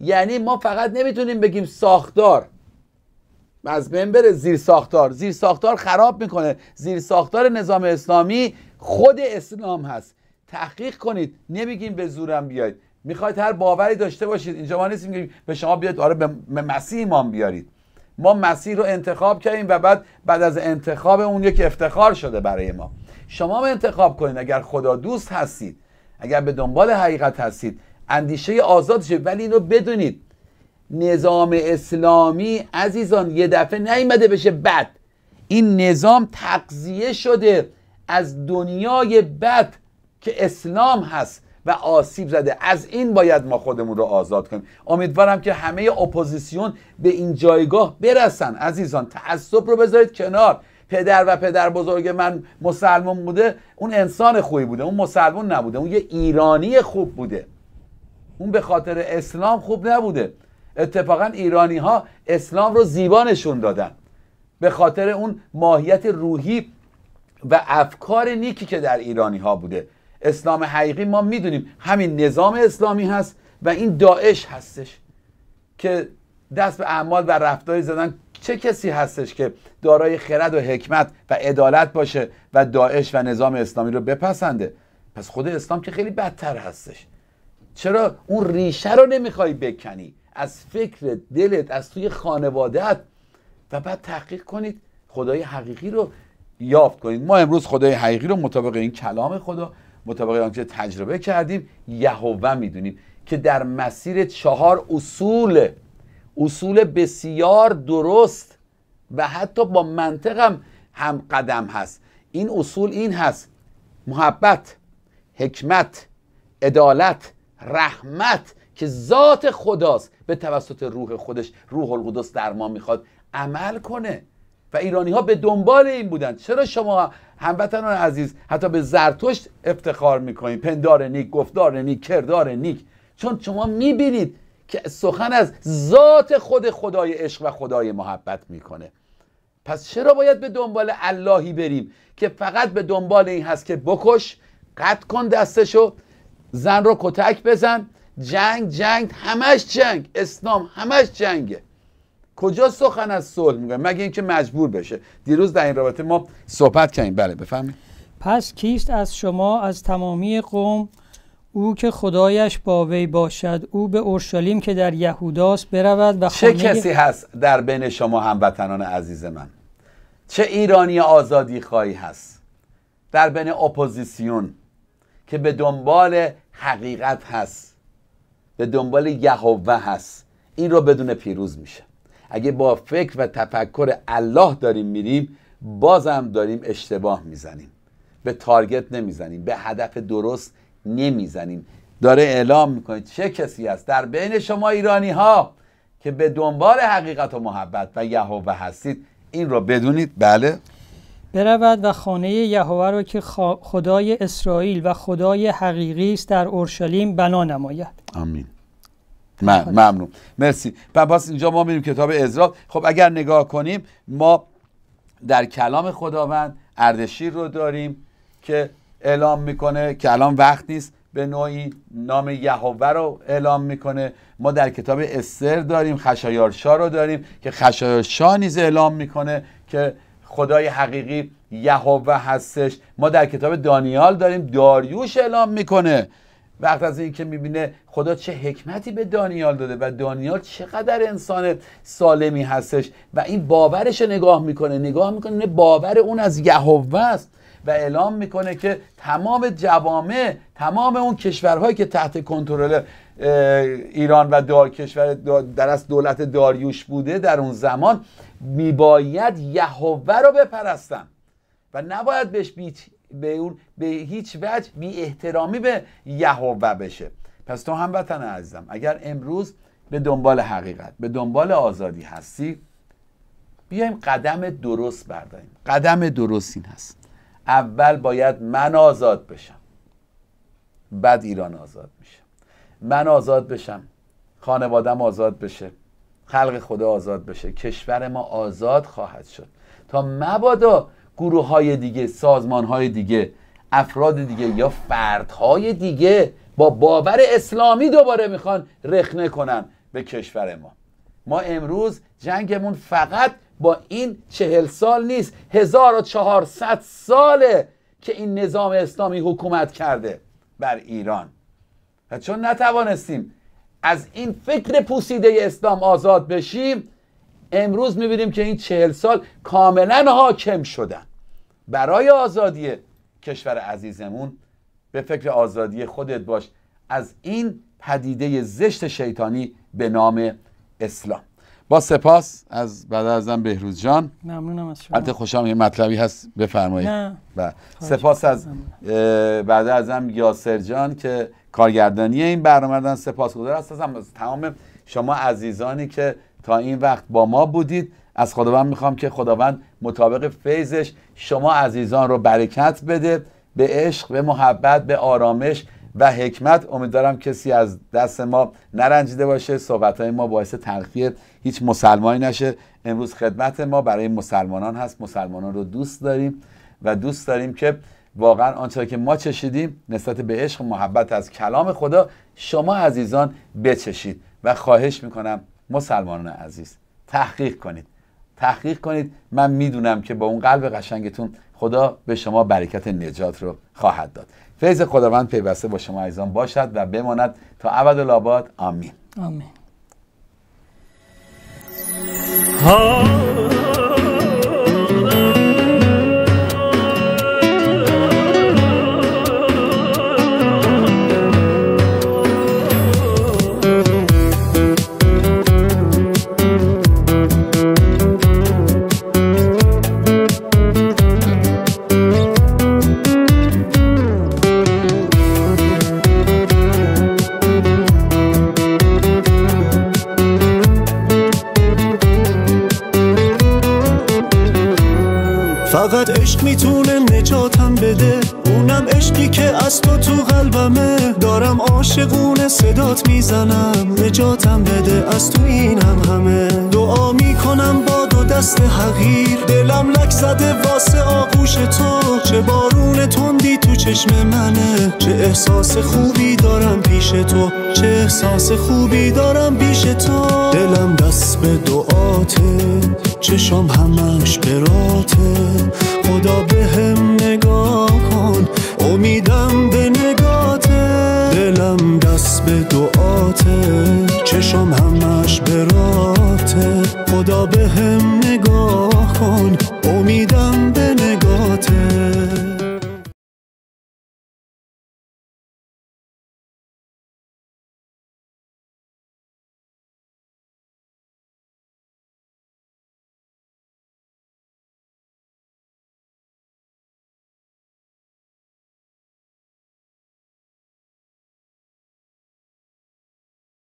یعنی ما فقط نمی‌تونیم بگیم ساختار. از بین بره زیر ساختار. زیر ساختار خراب می‌کنه. زیر ساختار نظام اسلامی خود اسلام هست. تحقیق کنید. نمیگیم به زورم بیاید. می‌خواید هر باوری داشته باشید. اینجا ما نیستیم که به شما بیاد. آره به به مسیح ایمان بیارید. ما مسیح رو انتخاب کردیم و بعد بعد از انتخاب اون یک افتخار شده برای ما. شما هم انتخاب کنید اگر خدا دوست هستید اگر به دنبال حقیقت هستید. اندیشه آزاد شد ولی اینو بدونید. نظام اسلامی عزیزان یه دفعه نیومده بشه بد. این نظام تقضیه شده از دنیای بد که اسلام هست و آسیب زده. از این باید ما خودمون رو آزاد کنیم. امیدوارم که همه اپوزیسیون به این جایگاه برسن. عزیزان تعصب رو بذارید کنار. پدر و پدر بزرگ من مسلمان بوده اون انسان خوبی بوده اون مسلمان نبوده اون یه ایرانی خوب بوده. اون به خاطر اسلام خوب نبوده. اتفاقا ایرانی ها اسلام رو زیبا نشون دادن. به خاطر اون ماهیت روحی و افکار نیکی که در ایرانی ها بوده. اسلام حقیقی ما می‌دونیم همین نظام اسلامی هست و این داعش هستش که دست به اعمال و رفتاری زدن. چه کسی هستش که دارای خرد و حکمت و عدالت باشه و داعش و نظام اسلامی رو بپسنده. پس خود اسلام که خیلی بدتر هستش. چرا؟ اون ریشه رو نمی‌خوای بکنی. از فکر دلت از توی خانوادت و بعد تحقیق کنید. خدای حقیقی رو یافت کنید. ما امروز خدای حقیقی رو مطابق این کلام خدا مطابق آنچه تجربه کردیم یهوه می‌دونیم که در مسیر چهار اصول اصول بسیار درست و حتی با منطق هم, هم قدم هست. این اصول این هست. محبت حکمت عدالت رحمت که ذات خداست. به توسط روح خودش روح القدس در ما می‌خواد عمل کنه. و ایرانی ها به دنبال این بودن. چرا شما هموطنان عزیز حتی به زرتشت افتخار می‌کنید پندار نیک گفتار نیک کردار نیک. چون شما می‌بینید که سخن از ذات خود خدای عشق و خدای محبت می‌کنه. پس چرا باید به دنبال اللهی بریم که فقط به دنبال این هست که بکش قطع کن دستشو زن رو کتک بزن جنگ جنگ همش جنگ اسلام همش جنگه. کجا سخن از صلح میگه؟ مگه اینکه مجبور بشه. دیروز در این رابطه ما صحبت کردیم. بله بفهمید پس کیست از شما از تمامی قوم؟ او که خدایش با وی باشد او به اورشلیم که در یهوداست برود و چه خانه کسی هست در بین شما هموطنان عزیز من؟ چه ایرانی آزادی خواهی هست در بین اپوزیسیون که به دنبال حقیقت هست به دنبال یهوه هست. این رو بدون پیروز میشه. اگه با فکر و تفکر الله داریم میریم بازم داریم اشتباه می‌زنیم. به target نمی‌زنیم. به هدف درست نمی‌زنیم. داره اعلام می‌کنه چه کسی است در بین شما ایرانی ها که به دنبال حقیقت و محبت و یهوه هستید این رو بدونید بله. برود و خانه یهوه را که خدای اسرائیل و خدای حقیقی است در اورشلیم بنا نماید. آمین. ممنون. مرسی. پس اینجا ما میریم کتاب ازرا خب اگر نگاه کنیم ما در کلام خداوند اردشیر رو داریم که اعلام می‌کنه که الان وقت نیست به نوعی نام یهوه رو اعلام می‌کنه. ما در کتاب استر داریم خشایارشا رو داریم که خشایارشا نیز اعلام می‌کنه که خدای حقیقی یهوه هستش. ما در کتاب دانیال داریم داریوش اعلام می‌کنه. وقت از اینکه می‌بینه خدا چه حکمتی به دانیال داده و دانیال چقدر انسان سالمی هستش و این باورش نگاه می‌کنه. نگاه می‌کنه باور اون از یهوه است. و اعلام می‌کنه که تمام جوامع تمام اون کشورهایی که تحت کنترل ایران و دار کشور در از دولت داریوش بوده در اون زمان میباید یهوه رو بپرستن و نباید بهش بی به اون به هیچ وجه بی احترامی به یهوه بشه. پس تو هموطن عزیزم اگر امروز به دنبال حقیقت به دنبال آزادی هستی بیایم قدم درست برداریم. قدم درست این هست. اول باید من آزاد بشم. بعد ایران آزاد میشه من آزاد بشم. خانوادم آزاد بشه. خلق خدا آزاد بشه. کشور ما آزاد خواهد شد. تا مبادا گروه های دیگه سازمان های دیگه افراد دیگه یا فردهای دیگه با باور اسلامی دوباره می‌خوان رخنه کنن به کشور ما. ما امروز جنگمون فقط با این چهل سال نیست 1400 ساله که این نظام اسلامی حکومت کرده بر ایران. و چون نتوانستیم از این فکر پوسیده اسلام آزاد بشیم امروز می‌بینیم که این چهل سال کاملا حاکم شدن. برای آزادی کشور عزیزمون به فکر آزادی خودت باش از این پدیده زشت شیطانی به نام اسلام. با سپاس از بعد ازم بهروز جان. ممنونم از شما. البته خوشم یه مطلبی هست بفرمایید. نه. و سپاس از بعد ازم یاسر جان که کارگردانی این برنامه دارن سپاس گذار هستم از تمام شما عزیزانی که تا این وقت با ما بودید. از خداوند می‌خوام که خداوند مطابق فیضش شما عزیزان رو برکت بده. به عشق به محبت به آرامش و حکمت. امیدوارم کسی از دست ما نرنجیده باشه. صحبت های ما باعث تلخی هیچ مسلمانی نشه. امروز خدمت ما برای مسلمانان هست. مسلمانان رو دوست داریم و دوست داریم که واقعا آنچه که ما چشیدیم نسبت به عشق محبت از کلام خدا شما عزیزان بچشید. و خواهش می‌کنم مسلمانان عزیز تحقیق کنید. تحقیق کنید. من می‌دونم که با اون قلب قشنگتون خدا به شما برکت نجات رو خواهد داد. فیض خداوند پیوسته با شما عزیزان باشد و بماند تا ابد آمین. آمین. فقط عشق می‌تونه نجاتم بده. اونم عشقی که از تو تو قلبمه. دارم عاشقونه صدات می‌زنم. نجاتم بده از تو اینم همه. دعا می‌کنم با دو دست حقیر دلم لک زده واسه آغوش تو. چه بارون تندی تو چشم منه. چه احساس خوبی دارم پیش تو. چه احساس خوبی دارم پیش تو. دلم دست به دعاته. چشم همش براته خدا به به دعاته. چشم همش براته خدا به هم نگاه کن. امیدم به نگاته